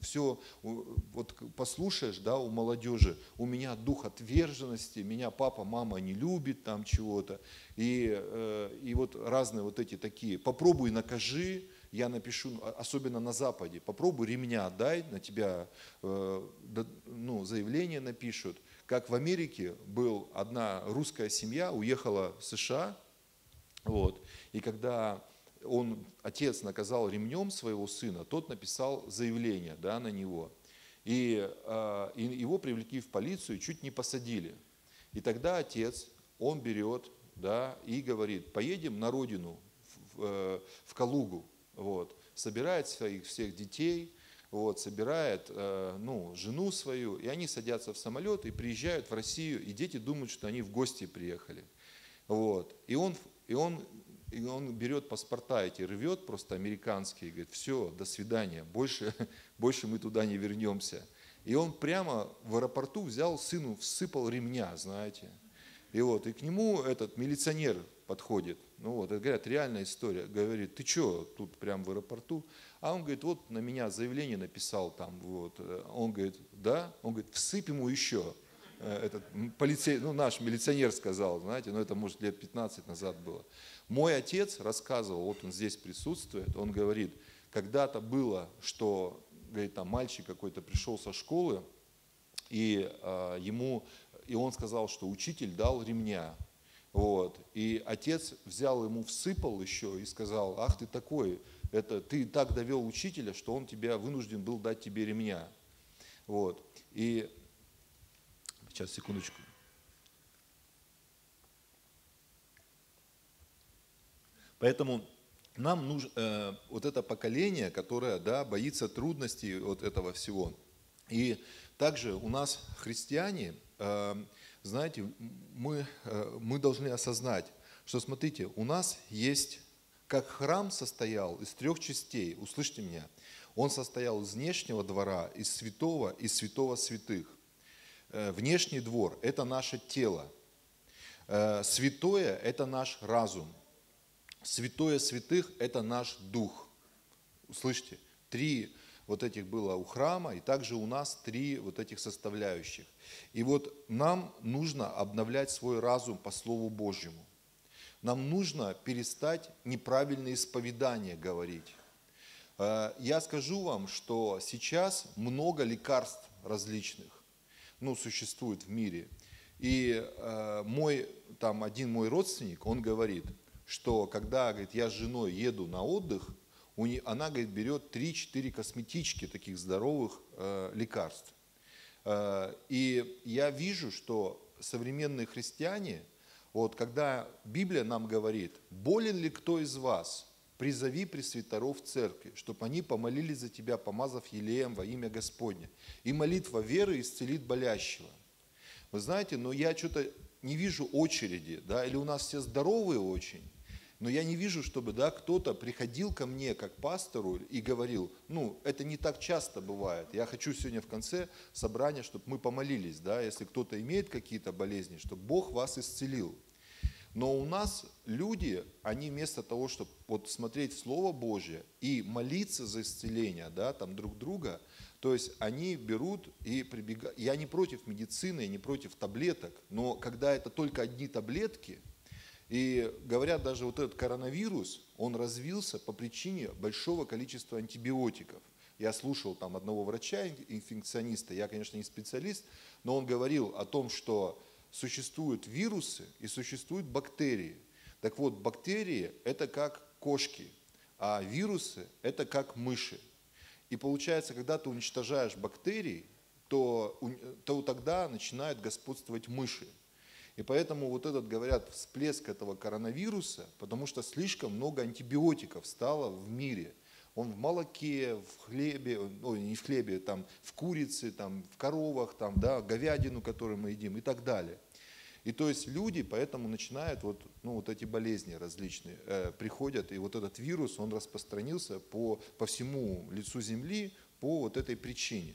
все, вот послушаешь, да, у молодежи, у меня дух отверженности, меня папа, мама не любит там чего-то, и, э, и вот разные вот эти такие, попробуй накажи, я напишу, а, особенно на Западе, попробуй ремня дай, на тебя э, ну, заявление напишут. Как в Америке был одна русская семья, уехала в США, вот, и когда он, отец наказал ремнем своего сына, тот написал заявление да, на него. И, э, и его привлекли в полицию, чуть не посадили. И тогда отец, он берет да, и говорит, поедем на родину, в, э, в Калугу, вот, собирает своих всех детей, вот, собирает э, ну, жену свою, и они садятся в самолет и приезжают в Россию, и дети думают, что они в гости приехали. Вот. И, он, и, он, и он берет паспорта эти, рвет просто американские, говорит, все, до свидания, больше, больше мы туда не вернемся. И он прямо в аэропорту взял сыну, всыпал ремня, знаете. И вот, и к нему этот милиционер подходит, ну вот, говорят, реальная история, говорит, ты что, тут прям в аэропорту? А он говорит, вот на меня заявление написал там, вот. Он говорит, да? Он говорит, всыпь ему еще. Э, этот полицей, ну наш милиционер сказал, знаете, ну это может лет 15 назад было. Мой отец рассказывал, вот он здесь присутствует, он говорит, когда-то было, что, говорит, там мальчик какой-то пришел со школы, и э, ему, и он сказал, что учитель дал ремня, вот. И отец взял ему, всыпал еще и сказал, ах ты такой, это ты так довел учителя, что он тебя вынужден был дать тебе ремня. Вот. И сейчас, секундочку. Поэтому нам нужно э, вот это поколение, которое да, боится трудностей вот этого всего. И также у нас христиане, э, знаете, мы, э, мы должны осознать, что смотрите, у нас есть, как храм состоял из трех частей, услышьте меня, он состоял из внешнего двора, из святого, из святого святых. Э, внешний двор – это наше тело. Э, святое – это наш разум. Святое святых – это наш дух. Услышьте, три вот этих было у храма, и также у нас три вот этих составляющих. И вот нам нужно обновлять свой разум по Слову Божьему. Нам нужно перестать неправильные исповедания говорить. Э, я скажу вам, что сейчас много лекарств различных ну, существует в мире. И э, мой, там один мой родственник, он говорит, что когда говорит, я с женой еду на отдых, у не, она говорит, берет 3-4 косметички таких здоровых э, лекарств. Э, и я вижу, что современные христиане, вот когда Библия нам говорит, болен ли кто из вас, призови пресвитеров церкви, чтобы они помолились за тебя, помазав елеем во имя Господне. И молитва веры исцелит болящего. Вы знаете, но я что-то не вижу очереди, да, или у нас все здоровые очень, но я не вижу, чтобы да, кто-то приходил ко мне как пастору и говорил, ну, это не так часто бывает. Я хочу сегодня в конце собрания, чтобы мы помолились, да, если кто-то имеет какие-то болезни, чтобы Бог вас исцелил. Но у нас люди, они вместо того, чтобы вот смотреть Слово Божье и молиться за исцеление, да, там друг друга, то есть они берут и прибегают. Я не против медицины, я не против таблеток, но когда это только одни таблетки – и говорят, даже вот этот коронавирус, он развился по причине большого количества антибиотиков. Я слушал там одного врача, инфекциониста, я, конечно, не специалист, но он говорил о том, что существуют вирусы и существуют бактерии. Так вот, бактерии – это как кошки, а вирусы – это как мыши. И получается, когда ты уничтожаешь бактерии, то, то тогда начинают господствовать мыши. И поэтому вот этот, говорят, всплеск этого коронавируса, потому что слишком много антибиотиков стало в мире. Он в молоке, в хлебе, ой, не в хлебе, там, в курице, там, в коровах, там, да, говядину, которую мы едим и так далее. И то есть люди поэтому начинают вот, ну, вот эти болезни различные, э, приходят, и вот этот вирус, он распространился по, по всему лицу Земли по вот этой причине.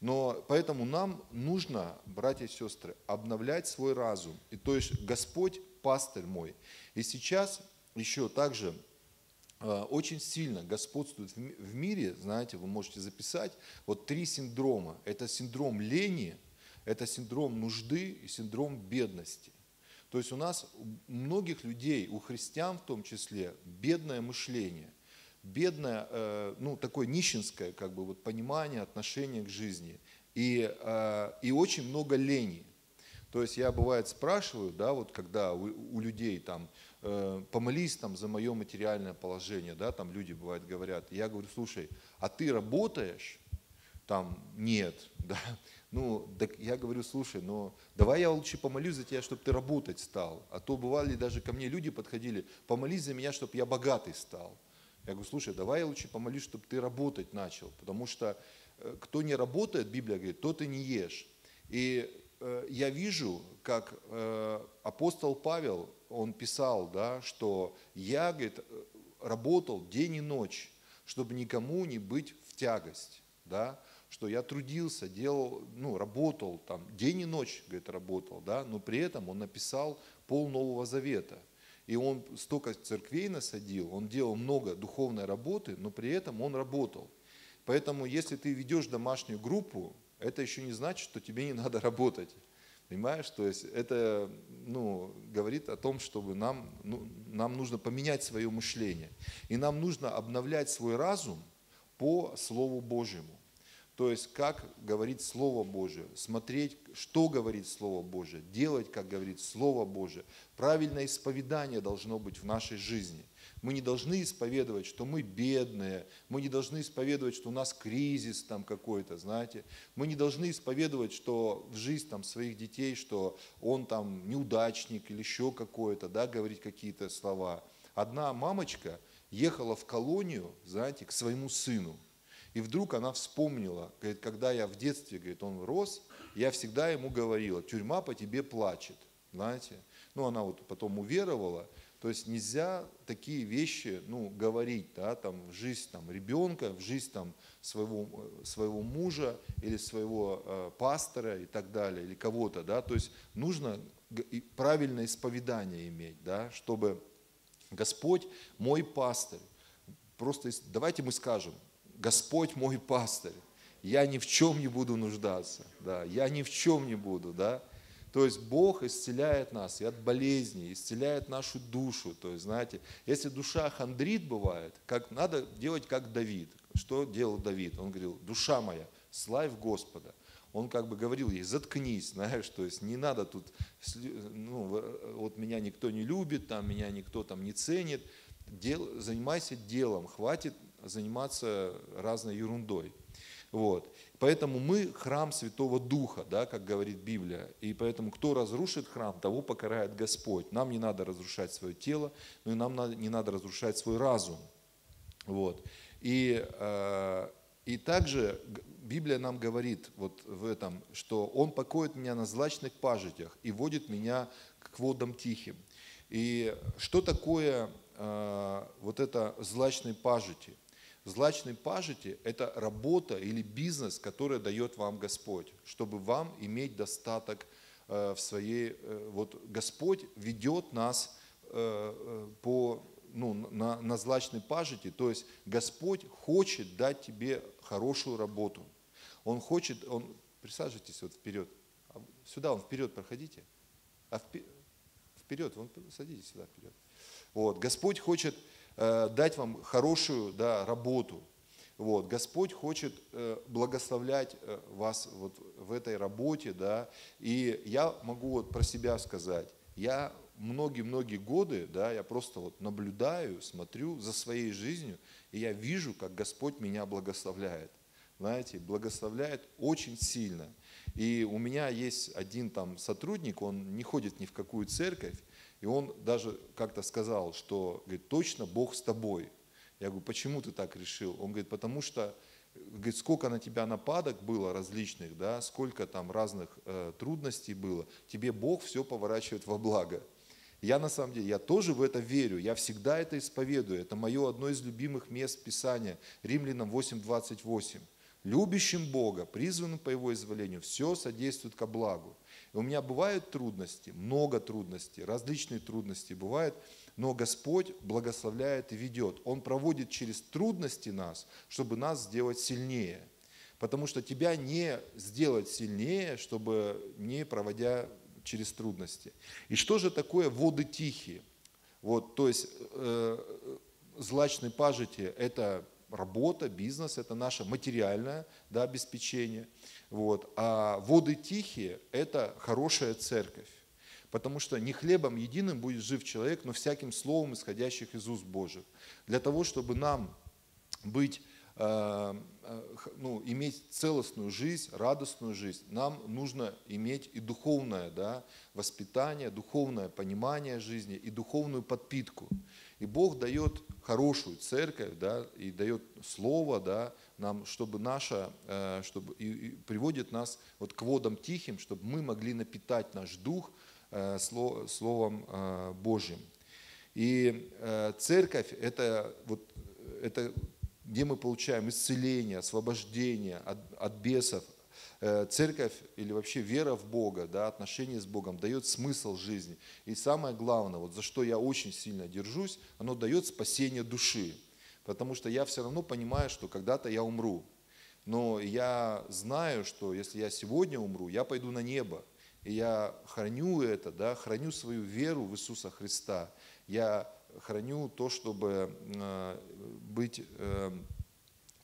Но поэтому нам нужно, братья и сестры, обновлять свой разум. И то есть Господь пастырь мой. И сейчас еще также э, очень сильно господствует в мире, знаете, вы можете записать, вот три синдрома. Это синдром лени, это синдром нужды и синдром бедности. То есть у нас у многих людей, у христиан в том числе, бедное мышление – бедное, э, ну, такое нищенское как бы, вот, понимание, отношение к жизни. И, э, и очень много лени. То есть я бывает спрашиваю, да, вот когда у, у людей там, э, помолись там за мое материальное положение, да, там люди бывают говорят, я говорю, слушай, а ты работаешь? Там нет, да. Ну, так я говорю, слушай, ну давай я лучше помолюсь за тебя, чтобы ты работать стал. А то бывали даже ко мне люди подходили, помолись за меня, чтобы я богатый стал. Я говорю, слушай, давай я лучше помолюсь, чтобы ты работать начал, потому что э, кто не работает, Библия говорит, тот и не ешь. И э, я вижу, как э, апостол Павел, он писал, да, что я, говорит, работал день и ночь, чтобы никому не быть в тягость, да, что я трудился, делал, ну, работал там, день и ночь, говорит, работал, да, но при этом он написал пол Нового Завета – и он столько церквей насадил, он делал много духовной работы, но при этом он работал. Поэтому, если ты ведешь домашнюю группу, это еще не значит, что тебе не надо работать. Понимаешь? То есть это ну, говорит о том, чтобы нам, ну, нам нужно поменять свое мышление. И нам нужно обновлять свой разум по Слову Божьему. То есть, как говорит Слово Божие, смотреть, что говорит Слово Божие, делать, как говорит Слово Божие. Правильное исповедание должно быть в нашей жизни. Мы не должны исповедовать, что мы бедные, мы не должны исповедовать, что у нас кризис там какой-то, знаете. Мы не должны исповедовать, что в жизнь там своих детей, что он там неудачник или еще какой-то, да, говорить какие-то слова. Одна мамочка ехала в колонию, знаете, к своему сыну – и вдруг она вспомнила, говорит, когда я в детстве, говорит, он рос, я всегда ему говорила, тюрьма по тебе плачет, знаете. Ну, она вот потом уверовала, то есть нельзя такие вещи ну, говорить да, там, в жизнь там, ребенка, в жизнь там, своего, своего мужа или своего э, пастора и так далее, или кого-то. Да? То есть нужно правильное исповедание иметь, да, чтобы Господь мой пастырь. Просто давайте мы скажем, Господь мой пастырь, я ни в чем не буду нуждаться, да, я ни в чем не буду, да. То есть Бог исцеляет нас и от болезней, исцеляет нашу душу. То есть, знаете, если душа хандрит бывает, как, надо делать как Давид. Что делал Давид? Он говорил, душа моя, славь Господа. Он как бы говорил ей, заткнись, знаешь, то есть не надо тут, ну, вот меня никто не любит, там, меня никто там не ценит, дел, занимайся делом, хватит заниматься разной ерундой. Вот. Поэтому мы храм Святого Духа, да, как говорит Библия. И поэтому кто разрушит храм, того покарает Господь. Нам не надо разрушать свое тело, но и нам не надо разрушать свой разум. Вот. И, э, и также Библия нам говорит вот в этом, что Он покоит меня на злачных пажитях и водит меня к водам тихим. И что такое э, вот это злачные пажити? Злачные пажити – это работа или бизнес, который дает вам Господь, чтобы вам иметь достаток э, в своей… Э, вот Господь ведет нас э, по, ну, на, на злачной пажити, то есть Господь хочет дать тебе хорошую работу. Он хочет, он, присаживайтесь вот вперед, сюда, он вперед проходите, а вперед, вон, садитесь сюда вперед. Вот, Господь хочет дать вам хорошую да, работу. Вот, Господь хочет э, благословлять э, вас вот в этой работе, да, и я могу вот про себя сказать, я многие-многие годы, да, я просто вот наблюдаю, смотрю за своей жизнью, и я вижу, как Господь меня благословляет. Знаете, благословляет очень сильно. И у меня есть один там сотрудник, он не ходит ни в какую церковь, и он даже как-то сказал, что, говорит, точно Бог с тобой. Я говорю, почему ты так решил? Он говорит, потому что говорит, сколько на тебя нападок было различных, да, сколько там разных э, трудностей было, тебе Бог все поворачивает во благо. Я на самом деле, я тоже в это верю, я всегда это исповедую. Это мое одно из любимых мест Писания, Римлянам 8.28. Любящим Бога, призванным по Его изволению, все содействует ко благу. И у меня бывают трудности, много трудностей, различные трудности бывают, но Господь благословляет и ведет. Он проводит через трудности нас, чтобы нас сделать сильнее. Потому что тебя не сделать сильнее, чтобы не проводя через трудности. И что же такое воды тихие? Вот, то есть э, злачные пажити – это работа, бизнес, это наше материальное да, обеспечение. Вот. А воды тихие – это хорошая церковь. Потому что не хлебом единым будет жив человек, но всяким словом, исходящих из уст Божьих. Для того, чтобы нам быть ну, иметь целостную жизнь, радостную жизнь, нам нужно иметь и духовное да, воспитание, духовное понимание жизни и духовную подпитку. И Бог дает хорошую церковь, да, и дает слово да, нам, чтобы наша, э, чтобы, и, и приводит нас вот к водам тихим, чтобы мы могли напитать наш дух Словом Божьим. И церковь это, вот, это где мы получаем исцеление, освобождение от, от бесов. Э, церковь или вообще вера в Бога, да, отношения с Богом дает смысл жизни. И самое главное, вот за что я очень сильно держусь, оно дает спасение души. Потому что я все равно понимаю, что когда-то я умру. Но я знаю, что если я сегодня умру, я пойду на небо. И я храню это, да, храню свою веру в Иисуса Христа. Я храню то, чтобы э, быть, э,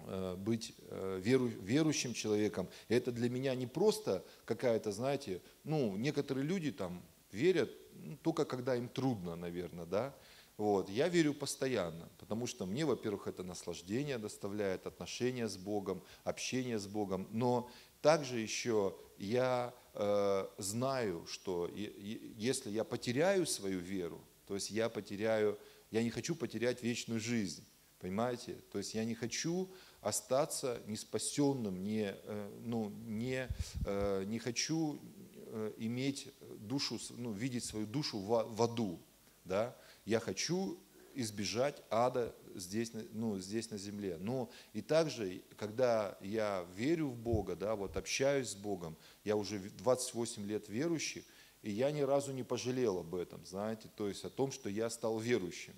э, быть веру, верующим человеком. И это для меня не просто какая-то, знаете, ну, некоторые люди там верят ну, только когда им трудно, наверное, да. Вот. Я верю постоянно, потому что мне, во-первых, это наслаждение доставляет, отношения с Богом, общение с Богом, но также еще я э, знаю, что если я потеряю свою веру, то есть я потеряю, я не хочу потерять вечную жизнь. Понимаете? То есть я не хочу остаться неспасенным, не, э, ну, не, э, не хочу э, иметь душу, ну, видеть свою душу в, в аду. Да? Я хочу избежать ада здесь, ну, здесь на земле. Но и также, когда я верю в Бога, да, вот общаюсь с Богом, я уже 28 лет верующий, и я ни разу не пожалел об этом, знаете, то есть о том, что я стал верующим.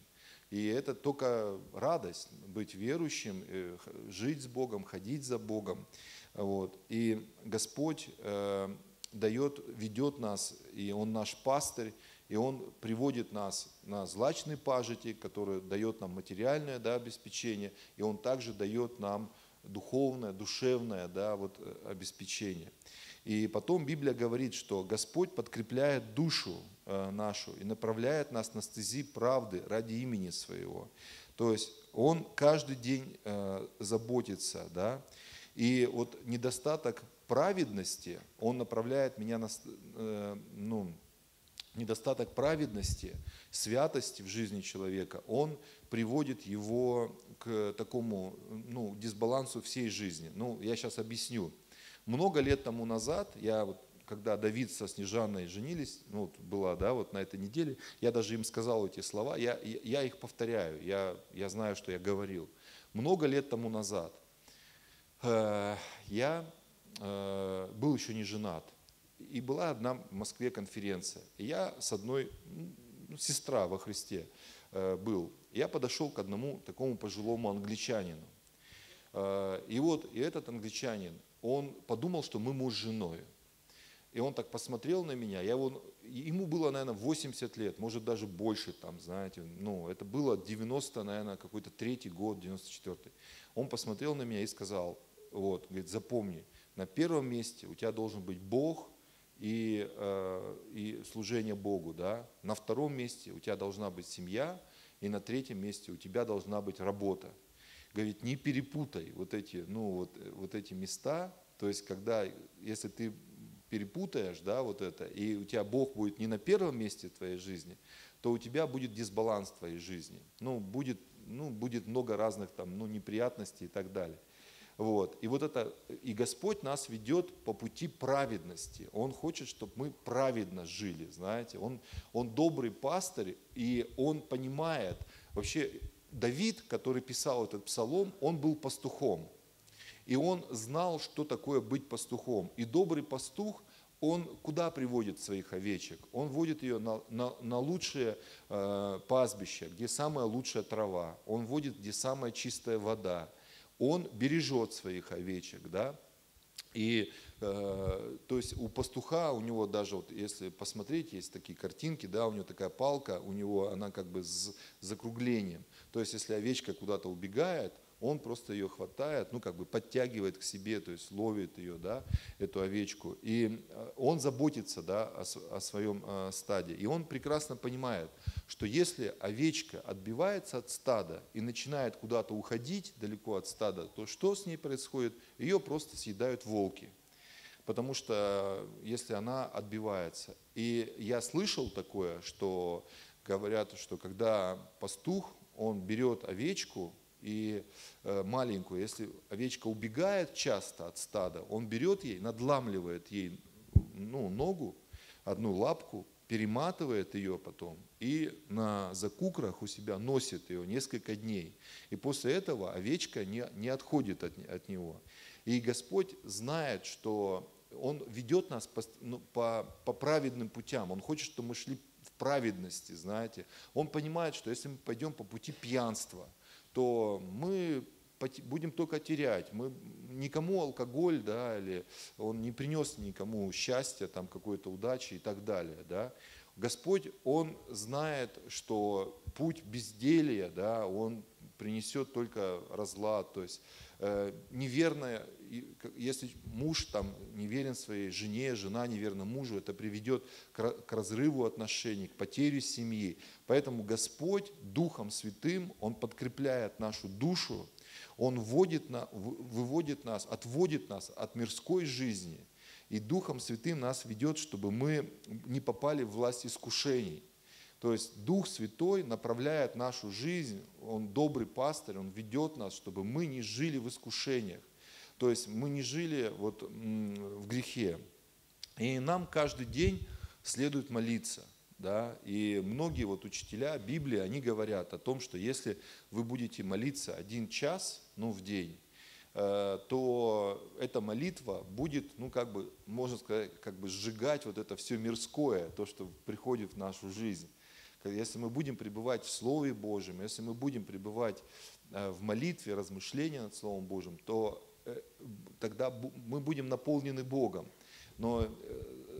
И это только радость быть верующим, э, жить с Богом, ходить за Богом. Вот. И Господь э, дает, ведет нас, и Он наш пастырь, и Он приводит нас на злачный пажити, который дает нам материальное да, обеспечение, и Он также дает нам духовное, душевное да, вот, э, обеспечение. И потом Библия говорит, что Господь подкрепляет душу э, нашу и направляет нас на стези правды ради имени Своего. То есть Он каждый день э, заботится, да, и вот недостаток праведности, он направляет меня на, э, ну, недостаток праведности, святости в жизни человека, он приводит его к такому ну, дисбалансу всей жизни. Ну, я сейчас объясню. Много лет тому назад, я вот, когда Давид со Снежанной женились, ну, вот была, да, вот на этой неделе, я даже им сказал эти слова, я, я их повторяю, я, я знаю, что я говорил. Много лет тому назад э, я э, был еще не женат, и была одна в Москве конференция. И я с одной, ну, сестра во Христе э, был, я подошел к одному такому пожилому англичанину. Э, и вот и этот англичанин, он подумал, что мы муж с женой. И он так посмотрел на меня, я, его, ему было, наверное, 80 лет, может даже больше, там, знаете, ну, это было 90, наверное, какой-то третий год, 94-й. Он посмотрел на меня и сказал, вот, говорит, запомни, на первом месте у тебя должен быть Бог и, э, и служение Богу, да, на втором месте у тебя должна быть семья, и на третьем месте у тебя должна быть работа. Говорит, не перепутай вот эти, ну, вот, вот эти места, то есть когда, если ты перепутаешь, да, вот это, и у тебя Бог будет не на первом месте твоей жизни, то у тебя будет дисбаланс твоей жизни. Ну, будет, ну, будет много разных там, ну, неприятностей и так далее. Вот. И вот это, и Господь нас ведет по пути праведности. Он хочет, чтобы мы праведно жили, знаете. Он, он добрый пастырь, и он понимает, вообще Давид, который писал этот псалом, он был пастухом. И он знал, что такое быть пастухом. И добрый пастух, он куда приводит своих овечек? Он водит ее на, на, на лучшее э, пастбище, где самая лучшая трава. Он водит, где самая чистая вода. Он бережет своих овечек, да? И э, то есть у пастуха, у него даже вот, если посмотреть, есть такие картинки, да, у него такая палка, у него она как бы с закруглением. То есть если овечка куда-то убегает, он просто ее хватает, ну как бы подтягивает к себе, то есть ловит ее, да, эту овечку. И э, он заботится, да, о, о своем э, стаде. И он прекрасно понимает, что если овечка отбивается от стада и начинает куда-то уходить далеко от стада, то что с ней происходит? Ее просто съедают волки. Потому что если она отбивается. И я слышал такое, что говорят, что когда пастух, он берет овечку, и э, маленькую, если овечка убегает часто от стада, он берет ей, надламливает ей ну, ногу, одну лапку, перематывает ее потом и на закукрах у себя носит ее несколько дней. И после этого овечка не, не отходит от, от него. И Господь знает, что Он ведет нас по, ну, по, по праведным путям. Он хочет, чтобы мы шли в праведности, знаете. Он понимает, что если мы пойдем по пути пьянства – то мы будем только терять. Мы, никому алкоголь, да, или он не принес никому счастья, там, какой-то удачи и так далее. Да. Господь, Он знает, что путь безделия, да, Он принесет только разлад. То есть э, неверное, если муж там неверен своей жене, жена неверна мужу, это приведет к, разрыву отношений, к потере семьи. Поэтому Господь Духом Святым, Он подкрепляет нашу душу, Он вводит, на, выводит нас, отводит нас от мирской жизни. И Духом Святым нас ведет, чтобы мы не попали в власть искушений. То есть Дух Святой направляет нашу жизнь, Он добрый пастырь, Он ведет нас, чтобы мы не жили в искушениях. То есть мы не жили вот в грехе. И нам каждый день следует молиться – да, и многие вот учителя Библии, они говорят о том, что если вы будете молиться один час, ну, в день, э, то эта молитва будет, ну, как бы, можно сказать, как бы сжигать вот это все мирское, то, что приходит в нашу жизнь. Если мы будем пребывать в Слове Божьем, если мы будем пребывать э, в молитве, размышления над Словом Божьим, то тогда мы будем наполнены Богом. Но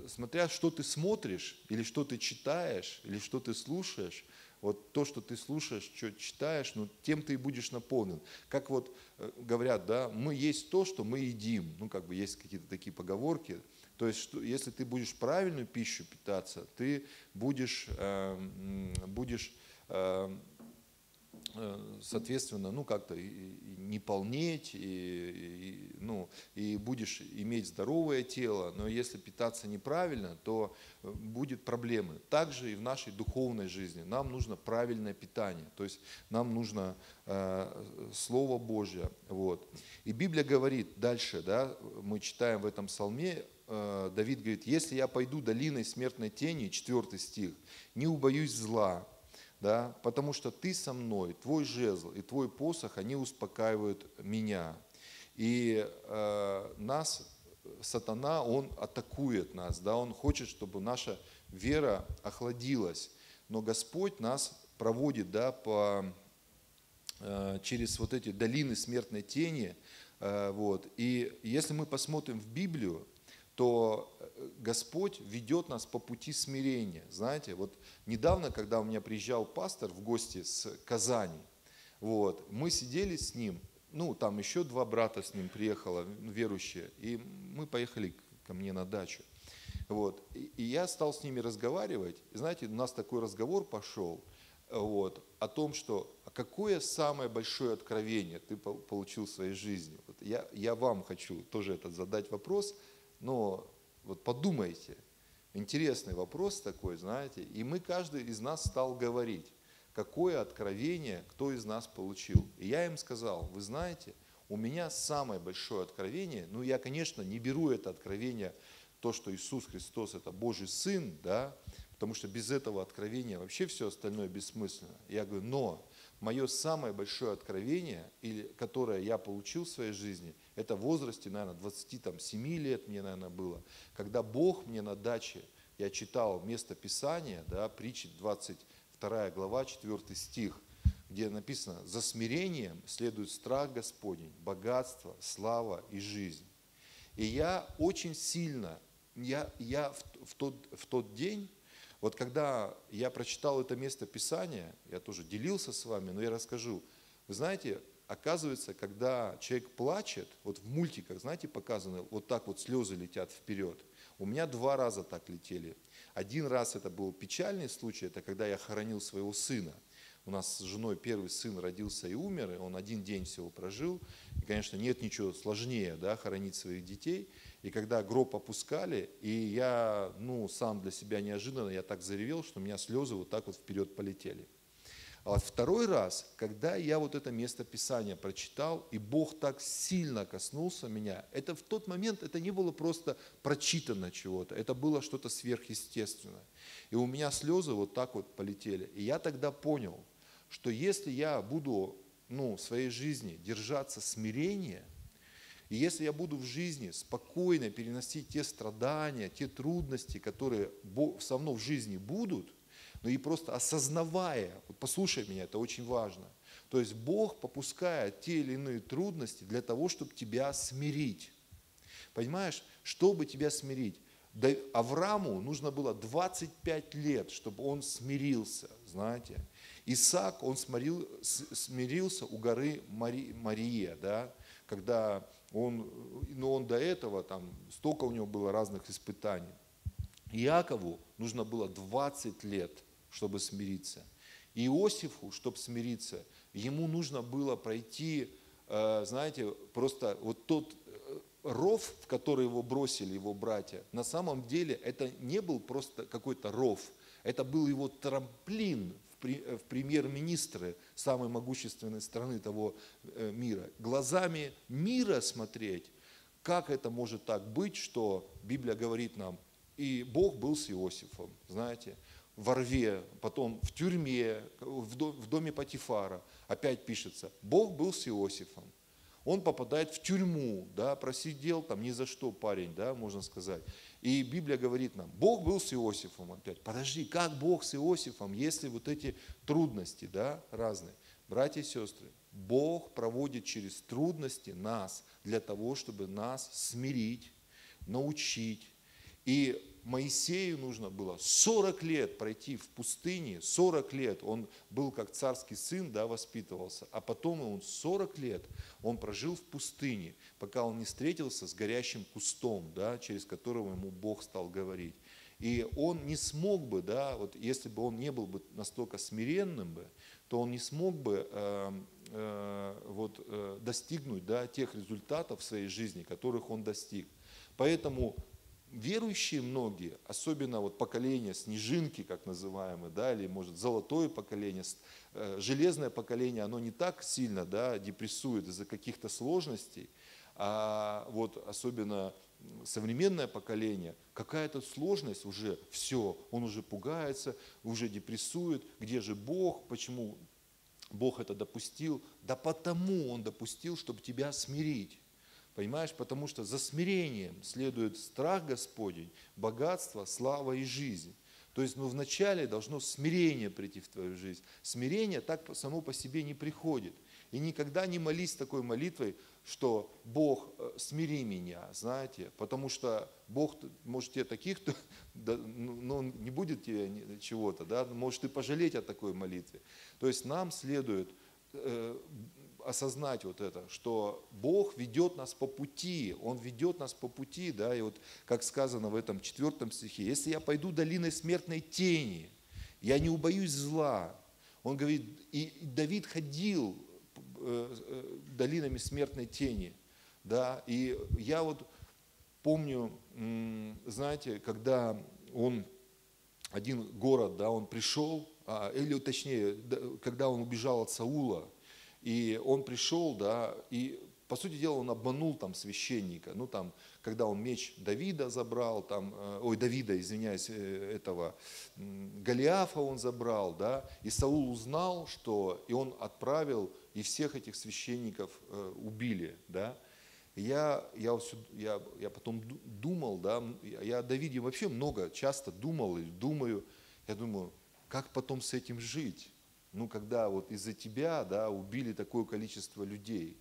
смотря что ты смотришь, или что ты читаешь, или что ты слушаешь, вот то, что ты слушаешь, что читаешь, ну, тем ты и будешь наполнен. Как вот э, говорят, да, мы есть то, что мы едим. Ну, как бы есть какие-то такие поговорки. То есть, что, если ты будешь правильную пищу питаться, ты будешь, э, будешь э, Э, соответственно, ну как-то не полнеть, и, и, ну, и будешь иметь здоровое тело, но если питаться неправильно, то э, будет проблемы. Также и в нашей духовной жизни нам нужно правильное питание, то есть нам нужно э, Слово Божье. Вот. И Библия говорит дальше, да, мы читаем в этом псалме, э, Давид говорит, если я пойду долиной смертной тени, четвертый стих, не убоюсь зла, да, потому что ты со мной, твой жезл и твой посох, они успокаивают меня. И э, нас, сатана, он атакует нас, да, он хочет, чтобы наша вера охладилась. Но Господь нас проводит да, по, э, через вот эти долины смертной тени. Э, вот. И если мы посмотрим в Библию, то Господь ведет нас по пути смирения. Знаете, вот недавно, когда у меня приезжал пастор в гости с Казани, вот, мы сидели с ним, ну, там еще два брата с ним приехало, верующие, и мы поехали ко мне на дачу. Вот, и, и я стал с ними разговаривать, и знаете, у нас такой разговор пошел, вот, о том, что какое самое большое откровение ты получил в своей жизни. Вот я, я вам хочу тоже этот задать вопрос, но вот подумайте, интересный вопрос такой, знаете, и мы, каждый из нас стал говорить, какое откровение кто из нас получил. И я им сказал, вы знаете, у меня самое большое откровение, ну я, конечно, не беру это откровение, то, что Иисус Христос это Божий Сын, да, потому что без этого откровения вообще все остальное бессмысленно. Я говорю, но мое самое большое откровение, или, которое я получил в своей жизни, это в возрасте, наверное, 27 лет мне, наверное, было, когда Бог мне на даче, я читал место Писания, да, притчи 22 глава, 4 стих, где написано, за смирением следует страх Господень, богатство, слава и жизнь. И я очень сильно, я, я в, в, тот, в тот день вот когда я прочитал это место Писания, я тоже делился с вами, но я расскажу. Вы знаете, оказывается, когда человек плачет, вот в мультиках, знаете, показано, вот так вот слезы летят вперед. У меня два раза так летели. Один раз это был печальный случай, это когда я хоронил своего сына. У нас с женой первый сын родился и умер, и он один день всего прожил. И, конечно, нет ничего сложнее, да, хоронить своих детей. И когда гроб опускали, и я, ну, сам для себя неожиданно, я так заревел, что у меня слезы вот так вот вперед полетели. А вот второй раз, когда я вот это место Писания прочитал, и Бог так сильно коснулся меня, это в тот момент, это не было просто прочитано чего-то, это было что-то сверхъестественное. И у меня слезы вот так вот полетели. И я тогда понял, что если я буду ну, в своей жизни держаться смирения – и если я буду в жизни спокойно переносить те страдания, те трудности, которые все равно в жизни будут, но и просто осознавая, вот послушай меня, это очень важно. То есть Бог попускает те или иные трудности для того, чтобы тебя смирить. Понимаешь, чтобы тебя смирить. Аврааму нужно было 25 лет, чтобы он смирился, знаете. Исаак, он смирил, смирился у горы Мари, Мария, да, когда он, но он до этого, там, столько у него было разных испытаний. Иакову нужно было 20 лет, чтобы смириться. Иосифу, чтобы смириться, ему нужно было пройти, э, знаете, просто вот тот э, ров, в который его бросили его братья, на самом деле это не был просто какой-то ров, это был его трамплин в премьер-министры самой могущественной страны того э, мира. Глазами мира смотреть, как это может так быть, что Библия говорит нам, и Бог был с Иосифом, знаете, в рве, потом в тюрьме, в доме Патифара, опять пишется, Бог был с Иосифом. Он попадает в тюрьму, да, просидел там ни за что парень, да, можно сказать. И Библия говорит нам, Бог был с Иосифом опять. Подожди, как Бог с Иосифом, если вот эти трудности да, разные? Братья и сестры, Бог проводит через трудности нас для того, чтобы нас смирить, научить. И Моисею нужно было 40 лет пройти в пустыне, 40 лет он был как царский сын, да, воспитывался, а потом он 40 лет он прожил в пустыне, пока он не встретился с горящим кустом, да, через которого ему Бог стал говорить. И он не смог бы, да, вот если бы он не был бы настолько смиренным бы, то он не смог бы э, э, вот, э, достигнуть да, тех результатов в своей жизни, которых он достиг. Поэтому верующие многие, особенно вот поколение снежинки, как называемое, да, или может золотое поколение, э, железное поколение, оно не так сильно да, депрессует из-за каких-то сложностей, а вот особенно современное поколение, какая-то сложность уже, все, он уже пугается, уже депрессует, где же Бог, почему Бог это допустил? Да потому Он допустил, чтобы тебя смирить. Понимаешь, потому что за смирением следует страх Господень, богатство, слава и жизнь. То То есть, ну, вначале должно смирение прийти в твою жизнь. Смирение так само по себе не приходит. И никогда не молись такой молитвой, что Бог, э, смири меня, знаете, потому что Бог, может, тебе таких, да, ну, но Он не будет тебе чего-то, да, может и пожалеть о такой молитве. То есть нам следует э, осознать вот это, что Бог ведет нас по пути, Он ведет нас по пути, да, и вот как сказано в этом четвертом стихе, если я пойду долиной смертной тени, я не убоюсь зла. Он говорит, и Давид ходил э, э, долинами смертной тени, да, и я вот помню, знаете, когда он, один город, да, он пришел, а, или точнее, когда он убежал от Саула, и он пришел, да, и по сути дела он обманул там священника, ну там, когда он меч Давида забрал, там, э, ой, Давида, извиняюсь, э, этого Голиафа он забрал, да, и Саул узнал, что, и он отправил, и всех этих священников э, убили, да, я, я, я, я потом думал, да, я о Давиде вообще много, часто думал и думаю, я думаю, как потом с этим жить? Ну, когда вот из-за тебя, да, убили такое количество людей,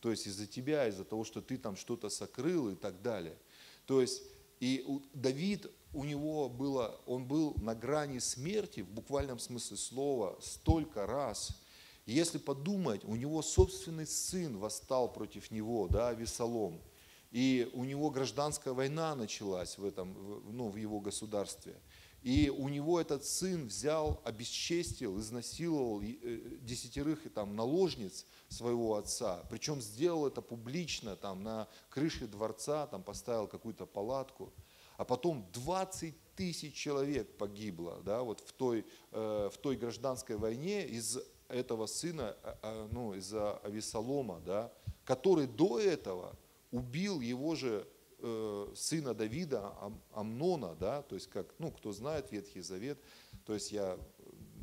то есть из-за тебя, из-за того, что ты там что-то сокрыл и так далее. То есть и Давид, у него было, он был на грани смерти, в буквальном смысле слова, столько раз. И если подумать, у него собственный сын восстал против него, да, Весолом. И у него гражданская война началась в, этом, ну, в его государстве. И у него этот сын взял, обесчестил, изнасиловал э, десятерых там, наложниц своего отца. Причем сделал это публично, там, на крыше дворца, там, поставил какую-то палатку. А потом 20 тысяч человек погибло да, вот в, той, э, в той гражданской войне из этого сына, э, э ну, из-за Авесолома, да, который до этого убил его же сына Давида, Амнона, да, то есть как, ну, кто знает Ветхий Завет, то есть я,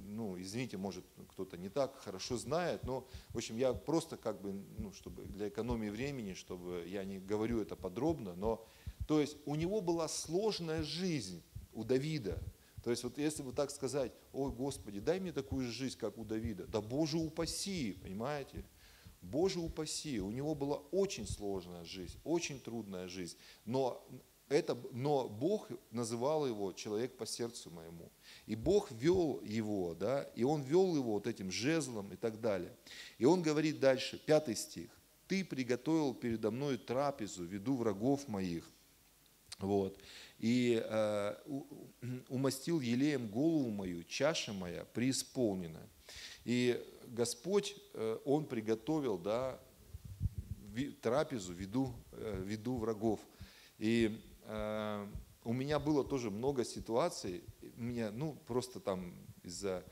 ну, извините, может, кто-то не так хорошо знает, но, в общем, я просто как бы, ну, чтобы для экономии времени, чтобы я не говорю это подробно, но, то есть у него была сложная жизнь, у Давида, то есть вот если вот так сказать, ой, Господи, дай мне такую же жизнь, как у Давида, да Боже упаси, понимаете, Боже упаси, у него была очень сложная жизнь, очень трудная жизнь, но, это, но Бог называл его человек по сердцу моему. И Бог вел его, да, и он вел его вот этим жезлом и так далее. И он говорит дальше, пятый стих. «Ты приготовил передо мной трапезу, веду врагов моих». Вот. И э, умастил елеем голову мою, чаша моя преисполнена. И Господь, э, Он приготовил да, трапезу виду, э, виду врагов. И э, у меня было тоже много ситуаций, у меня, ну, просто там из-за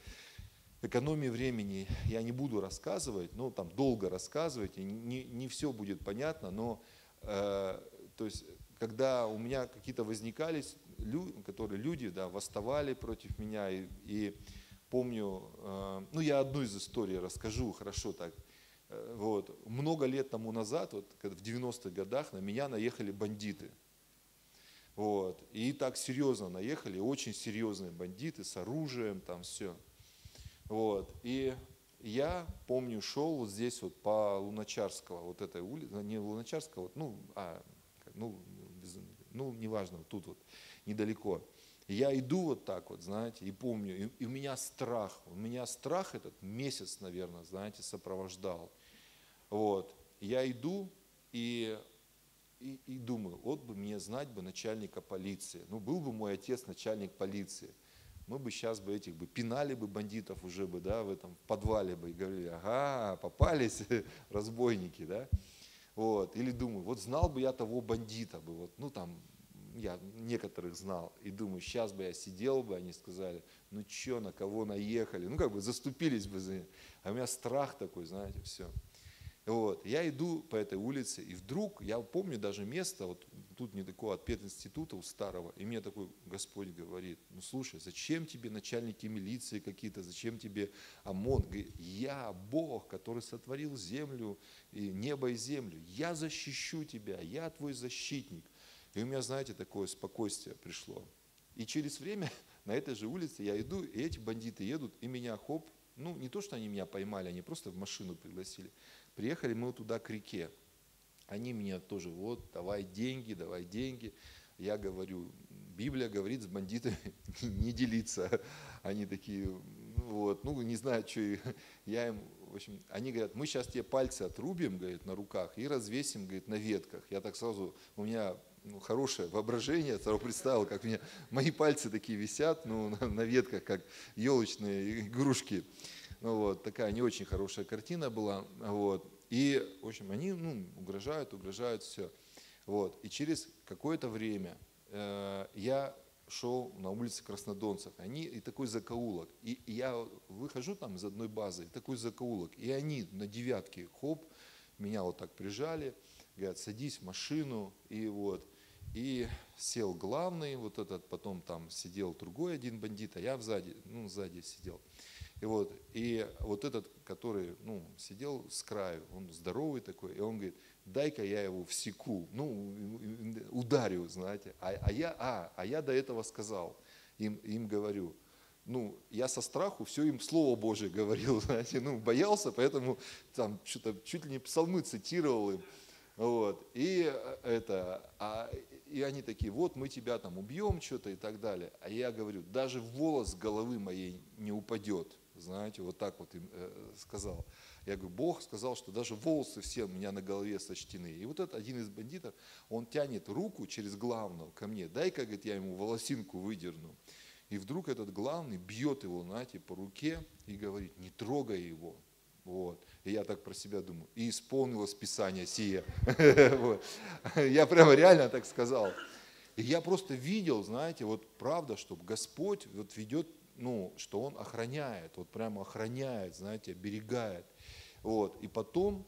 экономии времени я не буду рассказывать, ну, там долго рассказывать, и не, не все будет понятно, но, э, то есть, когда у меня какие-то возникали, люди, которые люди, да, восставали против меня, и, и помню, э, ну я одну из историй расскажу, хорошо так. Э, вот. Много лет тому назад, вот, в 90-х годах, на меня наехали бандиты. Вот. И так серьезно наехали, очень серьезные бандиты с оружием, там все. Вот. И я, помню, шел вот здесь вот по Луначарского, вот этой улице, не Луначарского, вот, ну, а, ну, без, ну, неважно, вот тут вот, недалеко. Я иду вот так вот, знаете, и помню, и, и у меня страх, у меня страх этот месяц, наверное, знаете, сопровождал. Вот, я иду и, и, и думаю, вот бы мне знать бы начальника полиции, ну был бы мой отец начальник полиции, мы бы сейчас бы этих бы пинали бы бандитов уже бы, да, в этом подвале бы и говорили, ага, попались разбойники, да. Вот, или думаю, вот знал бы я того бандита бы, вот, ну там я некоторых знал, и думаю, сейчас бы я сидел бы, они сказали, ну что, на кого наехали, ну как бы заступились бы за них. А у меня страх такой, знаете, все. Вот. Я иду по этой улице, и вдруг, я помню даже место, вот тут недалеко от пединститута у старого, и мне такой Господь говорит, ну слушай, зачем тебе начальники милиции какие-то, зачем тебе ОМОН? Говорит, я Бог, который сотворил землю, и небо и землю, я защищу тебя, я твой защитник. И у меня, знаете, такое спокойствие пришло. И через время, на этой же улице я иду, и эти бандиты едут, и меня хоп, ну не то, что они меня поймали, они просто в машину пригласили. Приехали мы туда к реке. Они меня тоже, вот, давай деньги, давай деньги. Я говорю, Библия говорит с бандитами не делиться. Они такие, вот, ну не знаю, что я им, в общем, они говорят, мы сейчас тебе пальцы отрубим, говорит, на руках и развесим, говорит, на ветках. Я так сразу, у меня ну, хорошее воображение, сразу представил, как меня мои пальцы такие висят, ну, на, на ветках, как елочные игрушки. Ну, вот, такая не очень хорошая картина была. Вот. И, в общем, они ну, угрожают, угрожают, все. Вот. И через какое-то время э, я шел на улице Краснодонцев, они и такой закоулок, и, и я выхожу там из одной базы, и такой закоулок, и они на девятке, хоп, меня вот так прижали, говорят, садись в машину, и вот, и сел главный, вот этот, потом там сидел другой один бандит, а я сзади, ну, сзади сидел. И вот, и вот этот, который, ну, сидел с краю, он здоровый такой, и он говорит, дай-ка я его всеку, ну, ударю, знаете. А, а, я, а, а я до этого сказал, им, им говорю, ну, я со страху все им Слово Божие говорил, знаете, ну, боялся, поэтому там что-то чуть ли не псалмы цитировал им. Вот. И это, а, и они такие, вот мы тебя там убьем, что-то и так далее. А я говорю, даже волос головы моей не упадет знаете, вот так вот им э, сказал. Я говорю, Бог сказал, что даже волосы все у меня на голове сочтены. И вот этот один из бандитов, он тянет руку через главного ко мне, дай-ка, говорит, я ему волосинку выдерну. И вдруг этот главный бьет его, знаете, по руке и говорит, не трогай его. Вот. И я так про себя думаю, и исполнилось Писание сие. Я прямо реально так сказал. И я просто видел, знаете, вот правда, что Господь вот ведет ну, что он охраняет, вот прямо охраняет, знаете, оберегает. Вот. И потом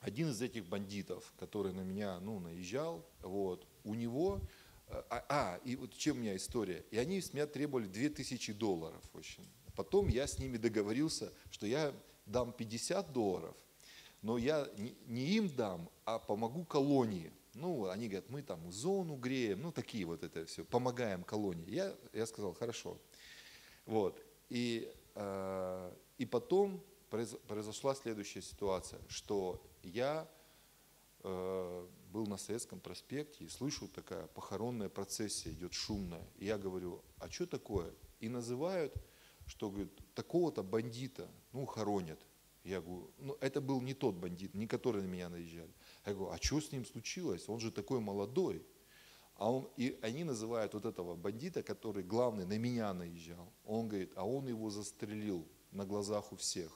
один из этих бандитов, который на меня ну, наезжал, вот, у него, а, а, и вот чем у меня история, и они с меня требовали 2000 долларов, в общем. Потом я с ними договорился, что я дам 50 долларов, но я не им дам, а помогу колонии. Ну, они говорят, мы там зону греем, ну, такие вот это все, помогаем колонии. Я, я сказал, хорошо. Вот. И, э, и потом произошла следующая ситуация, что я э, был на Советском проспекте и слышу, такая похоронная процессия идет шумная. И я говорю, а что такое? И называют, что говорит, такого-то бандита, ну, хоронят. Я говорю, ну, это был не тот бандит, не который на меня наезжали. Я говорю, а что с ним случилось? Он же такой молодой. А он, и они называют вот этого бандита, который главный на меня наезжал. Он говорит, а он его застрелил на глазах у всех,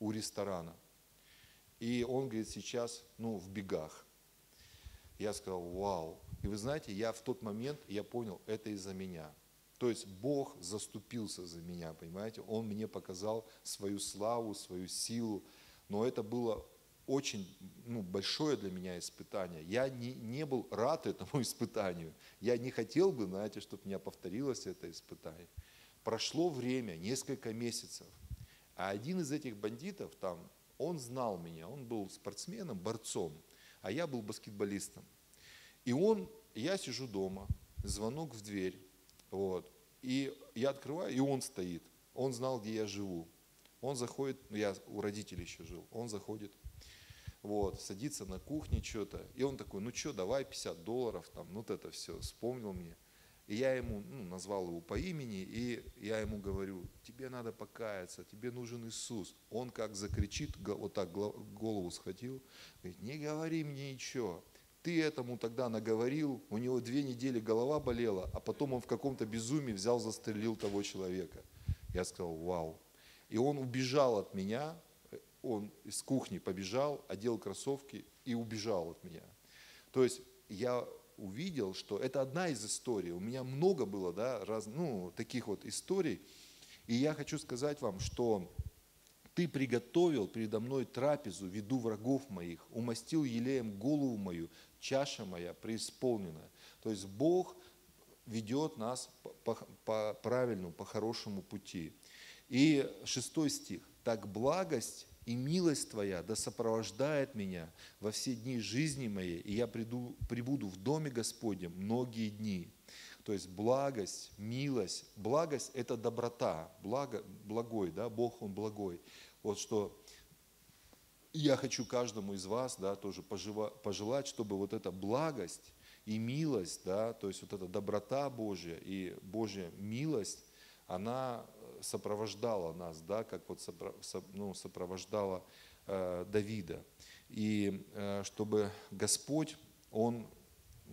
у ресторана. И он, говорит, сейчас, ну, в бегах. Я сказал, вау. И вы знаете, я в тот момент, я понял, это из-за меня. То есть Бог заступился за меня, понимаете? Он мне показал свою славу, свою силу. Но это было очень ну, большое для меня испытание. Я не, не был рад этому испытанию. Я не хотел бы, знаете, чтобы у меня повторилось это испытание. Прошло время, несколько месяцев. А один из этих бандитов там, он знал меня, он был спортсменом, борцом, а я был баскетболистом. И он, я сижу дома, звонок в дверь, вот, и я открываю, и он стоит. Он знал, где я живу. Он заходит, ну, я у родителей еще жил, он заходит, вот, садится на кухне что-то, и он такой, ну что, давай 50 долларов, там, вот это все, вспомнил мне. И я ему ну, назвал его по имени, и я ему говорю, тебе надо покаяться, тебе нужен Иисус. Он как закричит, вот так голову схватил, говорит, не говори мне ничего. Ты этому тогда наговорил, у него две недели голова болела, а потом он в каком-то безумии взял, застрелил того человека. Я сказал, вау. И он убежал от меня, он из кухни побежал, одел кроссовки и убежал от меня. То есть я увидел, что это одна из историй. У меня много было да, раз, ну, таких вот историй. И я хочу сказать вам, что ты приготовил передо мной трапезу, виду врагов моих, умастил елеем голову мою, чаша моя преисполнена. То есть Бог ведет нас по, по, правильному, по хорошему пути. И шестой стих. Так благость и милость Твоя да сопровождает меня во все дни жизни моей, и я приду, прибуду в доме Господнем многие дни. То есть благость, милость. Благость – это доброта, благо, благой, да, Бог, Он благой. Вот что я хочу каждому из вас, да, тоже пожелать, чтобы вот эта благость и милость, да, то есть вот эта доброта Божья и Божья милость, она сопровождала нас, да, как вот ну, сопровождала э, Давида. И э, чтобы Господь, Он,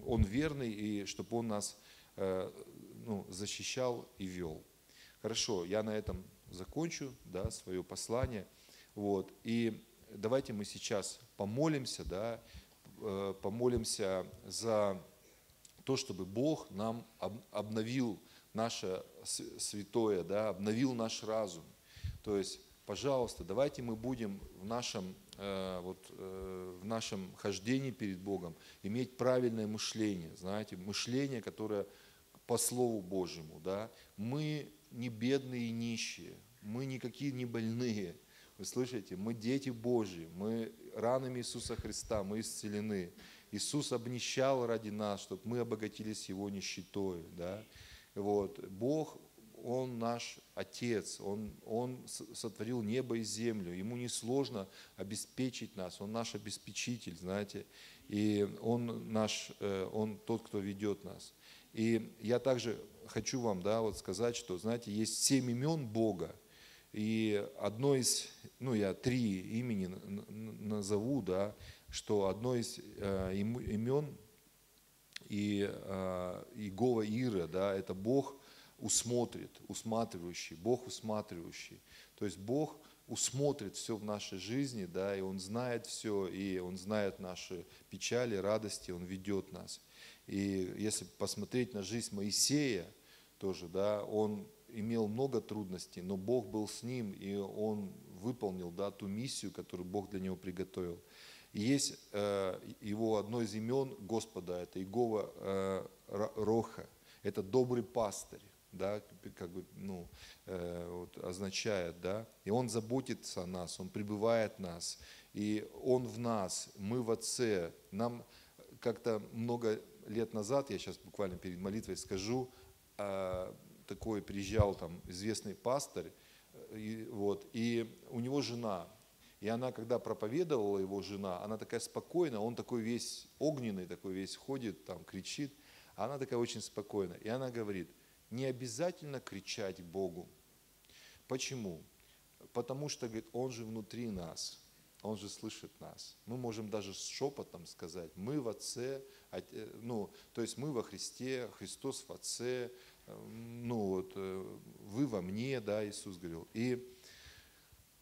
Он верный, и чтобы Он нас э, ну, защищал и вел. Хорошо, я на этом закончу да, свое послание. Вот. И давайте мы сейчас помолимся, да, э, помолимся за то, чтобы Бог нам обновил наше святое, да, обновил наш разум. То есть, пожалуйста, давайте мы будем в нашем, э, вот, э, в нашем хождении перед Богом иметь правильное мышление, знаете, мышление, которое по Слову Божьему. Да? Мы не бедные и нищие, мы никакие не больные, вы слышите, мы дети Божьи, мы ранами Иисуса Христа, мы исцелены. Иисус обнищал ради нас, чтобы мы обогатились Его нищетой. Да? Вот. Бог, Он наш Отец, Он, Он сотворил небо и землю. Ему несложно обеспечить нас, Он наш обеспечитель, знаете. И Он, наш, э, Он тот, кто ведет нас. И я также хочу вам да, вот сказать, что, знаете, есть семь имен Бога, и одно из, ну я три имени назову, да, что одно из э, имен и э, Иегова Ира, да, это Бог усмотрит, усматривающий, Бог усматривающий. То есть Бог усмотрит все в нашей жизни, да, и Он знает все, и Он знает наши печали, радости, Он ведет нас. И если посмотреть на жизнь Моисея, тоже, да, он имел много трудностей, но Бог был с ним, и он выполнил да, ту миссию, которую Бог для него приготовил. И есть э, его одно из имен Господа, это Игова э, Роха, это добрый пастырь, да, как бы, ну, э, вот, означает, да, и он заботится о нас, он пребывает в нас, и он в нас, мы в Отце, нам как-то много лет назад, я сейчас буквально перед молитвой скажу, э, такой приезжал там известный пастырь, э, и, вот, и у него жена, и она, когда проповедовала его жена, она такая спокойная, он такой весь огненный, такой весь ходит, там кричит, а она такая очень спокойная. И она говорит, не обязательно кричать Богу. Почему? Потому что, говорит, Он же внутри нас, Он же слышит нас. Мы можем даже с шепотом сказать, мы в Отце, э, ну, то есть мы во Христе, Христос в Отце, ну вот, э, вы во мне, да, Иисус говорил. И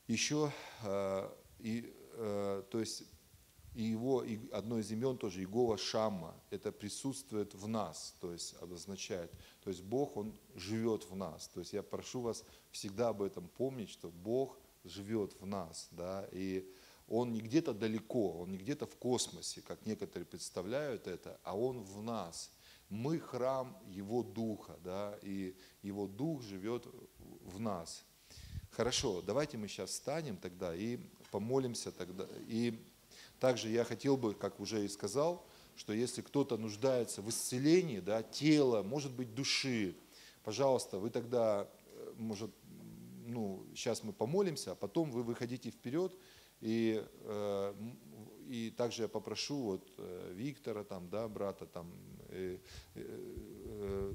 еще, э, и, э, то есть, и его, и одно из имен тоже, Иегова Шамма, это присутствует в нас, то есть обозначает, то есть Бог, Он живет в нас. То есть я прошу вас всегда об этом помнить, что Бог живет в нас, да, и Он не где-то далеко, Он не где-то в космосе, как некоторые представляют это, а Он в нас – мы храм Его Духа, да, и Его Дух живет в нас. Хорошо, давайте мы сейчас встанем тогда и помолимся тогда. И также я хотел бы, как уже и сказал, что если кто-то нуждается в исцелении, да, тела, может быть, души, пожалуйста, вы тогда, э, может, ну, сейчас мы помолимся, а потом вы выходите вперед, и э, и также я попрошу вот э, Виктора, там, да, брата, там,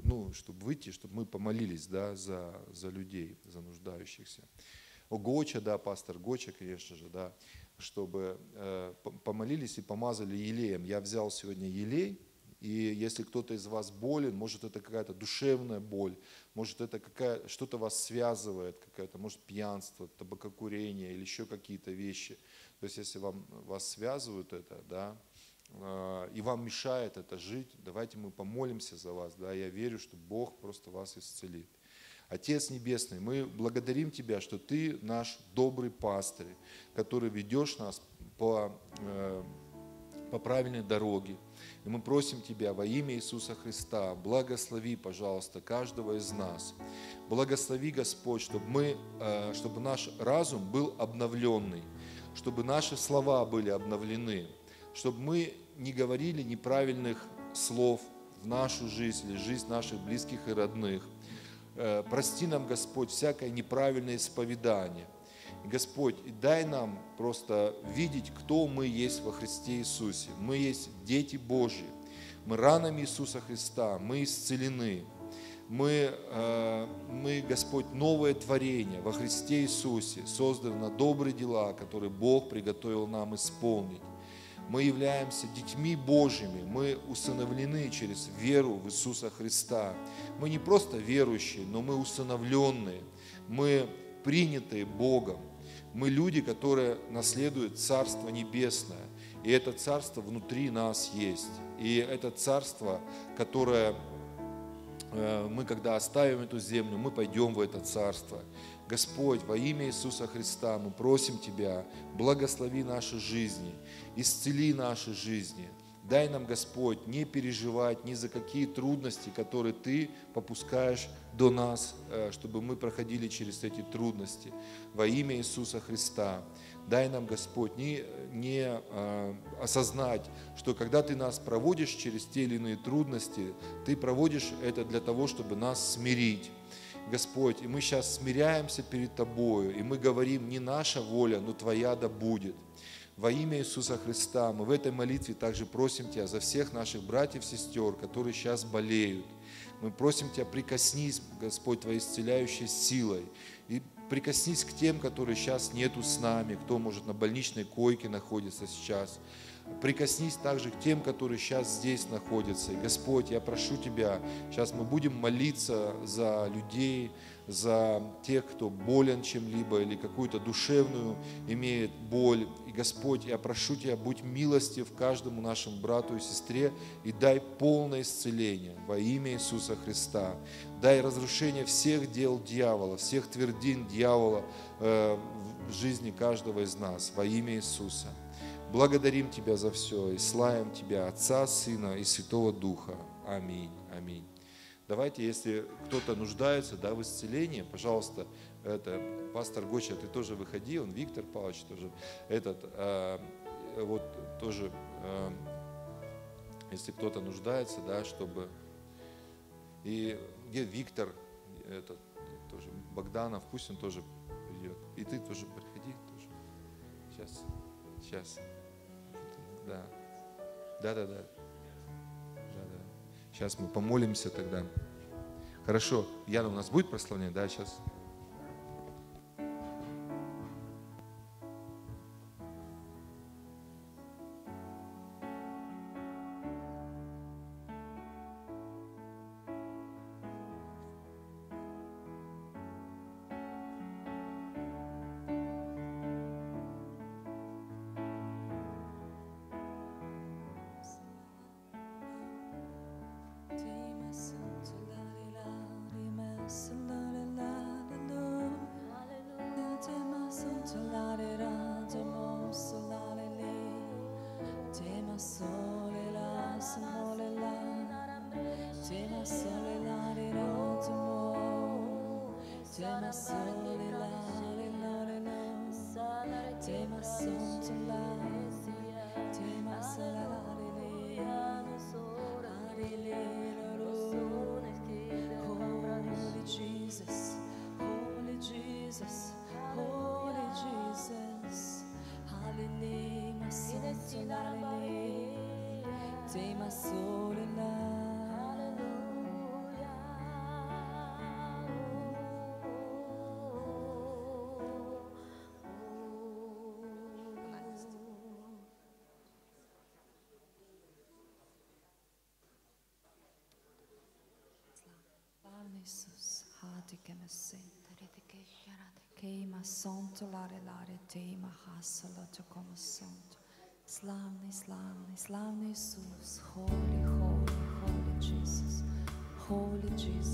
ну, чтобы выйти, чтобы мы помолились, да, за, за людей, за нуждающихся. О, Гоча, да, пастор Гоча, конечно же, да, чтобы э, помолились и помазали елеем. Я взял сегодня елей, и если кто-то из вас болен, может это какая-то душевная боль, может это какая, что-то вас связывает, какая-то, может пьянство, табакокурение или еще какие-то вещи – то есть если вам, вас связывают это, да, и вам мешает это жить, давайте мы помолимся за вас, да, я верю, что Бог просто вас исцелит. Отец Небесный, мы благодарим Тебя, что Ты наш добрый пастырь, который ведешь нас по, э, по правильной дороге. И мы просим Тебя во имя Иисуса Христа, благослови, пожалуйста, каждого из нас. Благослови, Господь, чтобы, мы, э, чтобы наш разум был обновленный, чтобы наши слова были обновлены, чтобы мы не говорили неправильных слов в нашу жизнь или жизнь наших близких и родных. Э, Прости нам, Господь, всякое неправильное исповедание. Господь, дай нам просто видеть, кто мы есть во Христе Иисусе. Мы есть дети Божьи. Мы ранами Иисуса Христа, мы исцелены. Мы, э, мы, Господь, новое творение во Христе Иисусе, созданы на добрые дела, которые Бог приготовил нам исполнить. Мы являемся детьми Божьими, мы усыновлены через веру в Иисуса Христа. Мы не просто верующие, но мы усыновленные, мы принятые Богом. Мы люди, которые наследуют Царство Небесное. И это Царство внутри нас есть. И это Царство, которое э, мы, когда оставим эту землю, мы пойдем в это Царство. Господь, во имя Иисуса Христа мы просим Тебя, благослови наши жизни, исцели наши жизни. Дай нам, Господь, не переживать ни за какие трудности, которые Ты попускаешь до нас, э, чтобы мы проходили через эти трудности. Во имя Иисуса Христа. Дай нам, Господь, не, не э, осознать, что когда Ты нас проводишь через те или иные трудности, Ты проводишь это для того, чтобы нас смирить. Господь, и мы сейчас смиряемся перед Тобою, и мы говорим, не наша воля, но Твоя да будет. Во имя Иисуса Христа мы в этой молитве также просим Тебя за всех наших братьев, сестер, которые сейчас болеют. Мы просим Тебя, прикоснись, Господь, Твоей исцеляющей силой. И прикоснись к тем, которые сейчас нету с нами, кто, может, на больничной койке находится сейчас. Прикоснись также к тем, которые сейчас здесь находятся. И, Господь, я прошу Тебя, сейчас мы будем молиться за людей, за тех, кто болен чем-либо или какую-то душевную имеет боль. Господь, я прошу Тебя, будь милостив каждому нашему брату и сестре и дай полное исцеление во имя Иисуса Христа. Дай разрушение всех дел дьявола, всех твердин дьявола э, в жизни каждого из нас во имя Иисуса. Благодарим Тебя за все и славим Тебя, Отца, Сына и Святого Духа. Аминь. Аминь. Давайте, если кто-то нуждается да, в исцелении, пожалуйста, это пастор Гоча, ты тоже выходи, он Виктор Павлович тоже, этот, э, вот тоже, э, если кто-то нуждается, да, чтобы, и где Виктор, этот, тоже Богданов, пусть он тоже придет, и ты тоже приходи, тоже, сейчас, сейчас. Да. Да, да, да. Да, да. Сейчас мы помолимся тогда. Хорошо. Яна, у нас будет прославление? Да, сейчас. Lare lare te mahasala takomo santo. Slavni, slavni, slavni Jesus. Holy, holy, holy Jesus. Holy Jesus.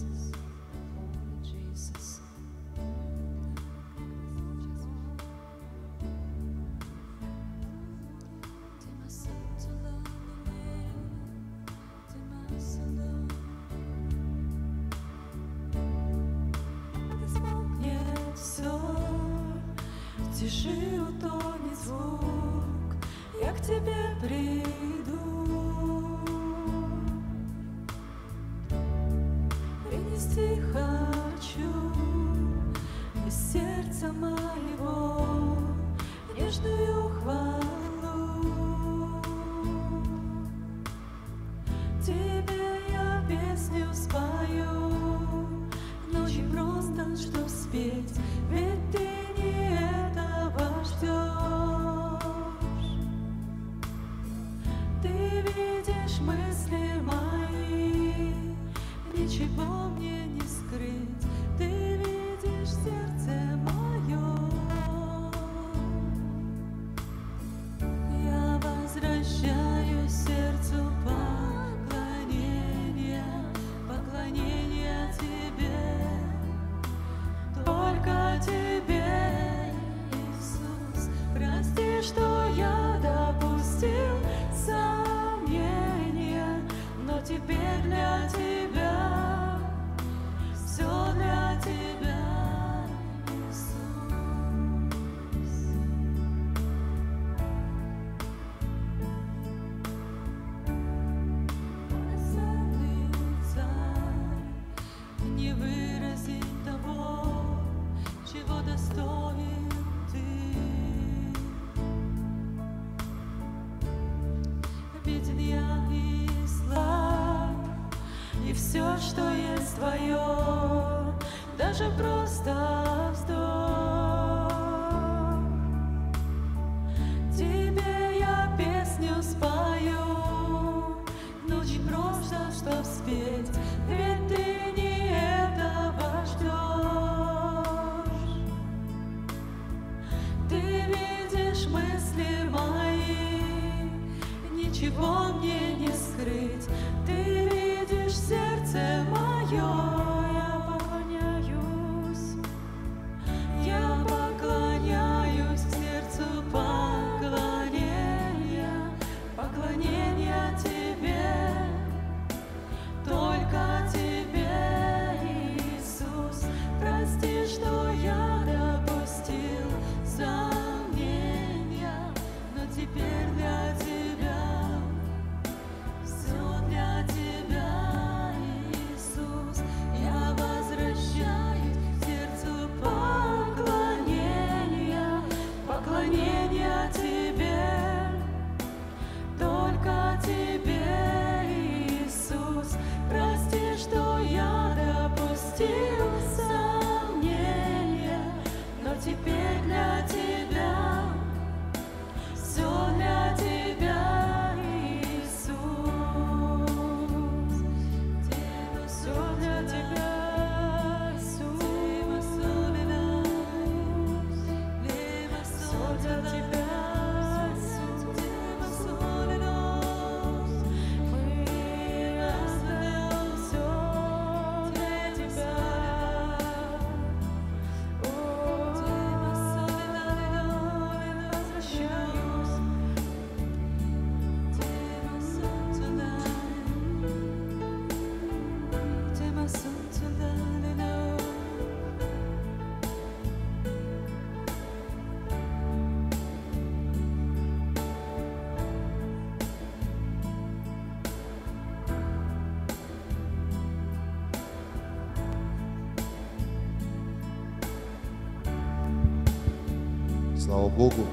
Богу.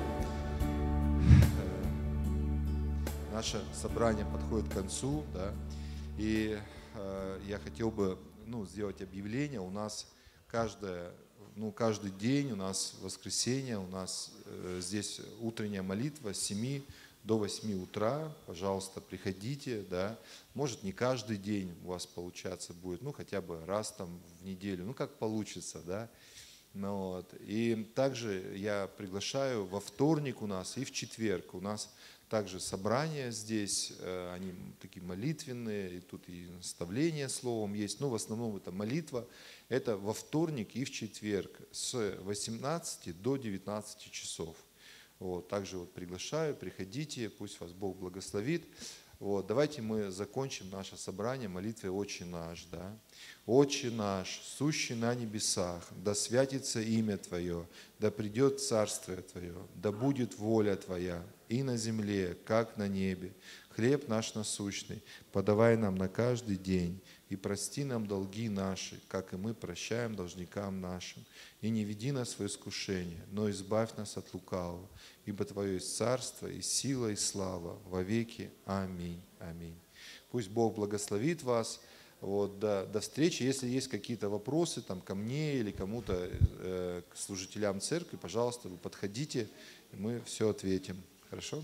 Наше собрание подходит к концу, да, и э, я хотел бы ну, сделать объявление. У нас каждое, ну, каждый день, у нас воскресенье, у нас э, здесь утренняя молитва с 7 до 8 утра. Пожалуйста, приходите, да. Может, не каждый день у вас получаться будет, ну, хотя бы раз там в неделю, ну, как получится, да. Ну, вот. И также я приглашаю во вторник у нас и в четверг. У нас также собрания здесь, э, они такие молитвенные, и тут и наставление словом есть. Но в основном это молитва. Это во вторник и в четверг с 18 до 19 часов. Вот, также вот приглашаю, приходите, пусть вас Бог благословит. Вот, давайте мы закончим наше собрание молитвой «Отче наш». Да? «Отче наш, сущий на небесах, да святится имя Твое, да придет Царствие Твое, да будет воля Твоя и на земле, как на небе. Хлеб наш насущный, подавай нам на каждый день, и прости нам долги наши, как и мы прощаем должникам нашим. И не веди нас в искушение, но избавь нас от лукавого, ибо Твое есть царство, и сила, и слава во веки. Аминь. Аминь. Пусть Бог благословит вас. Вот, до, до встречи. Если есть какие-то вопросы там, ко мне или кому-то, э, к служителям церкви, пожалуйста, вы подходите, мы все ответим. Хорошо?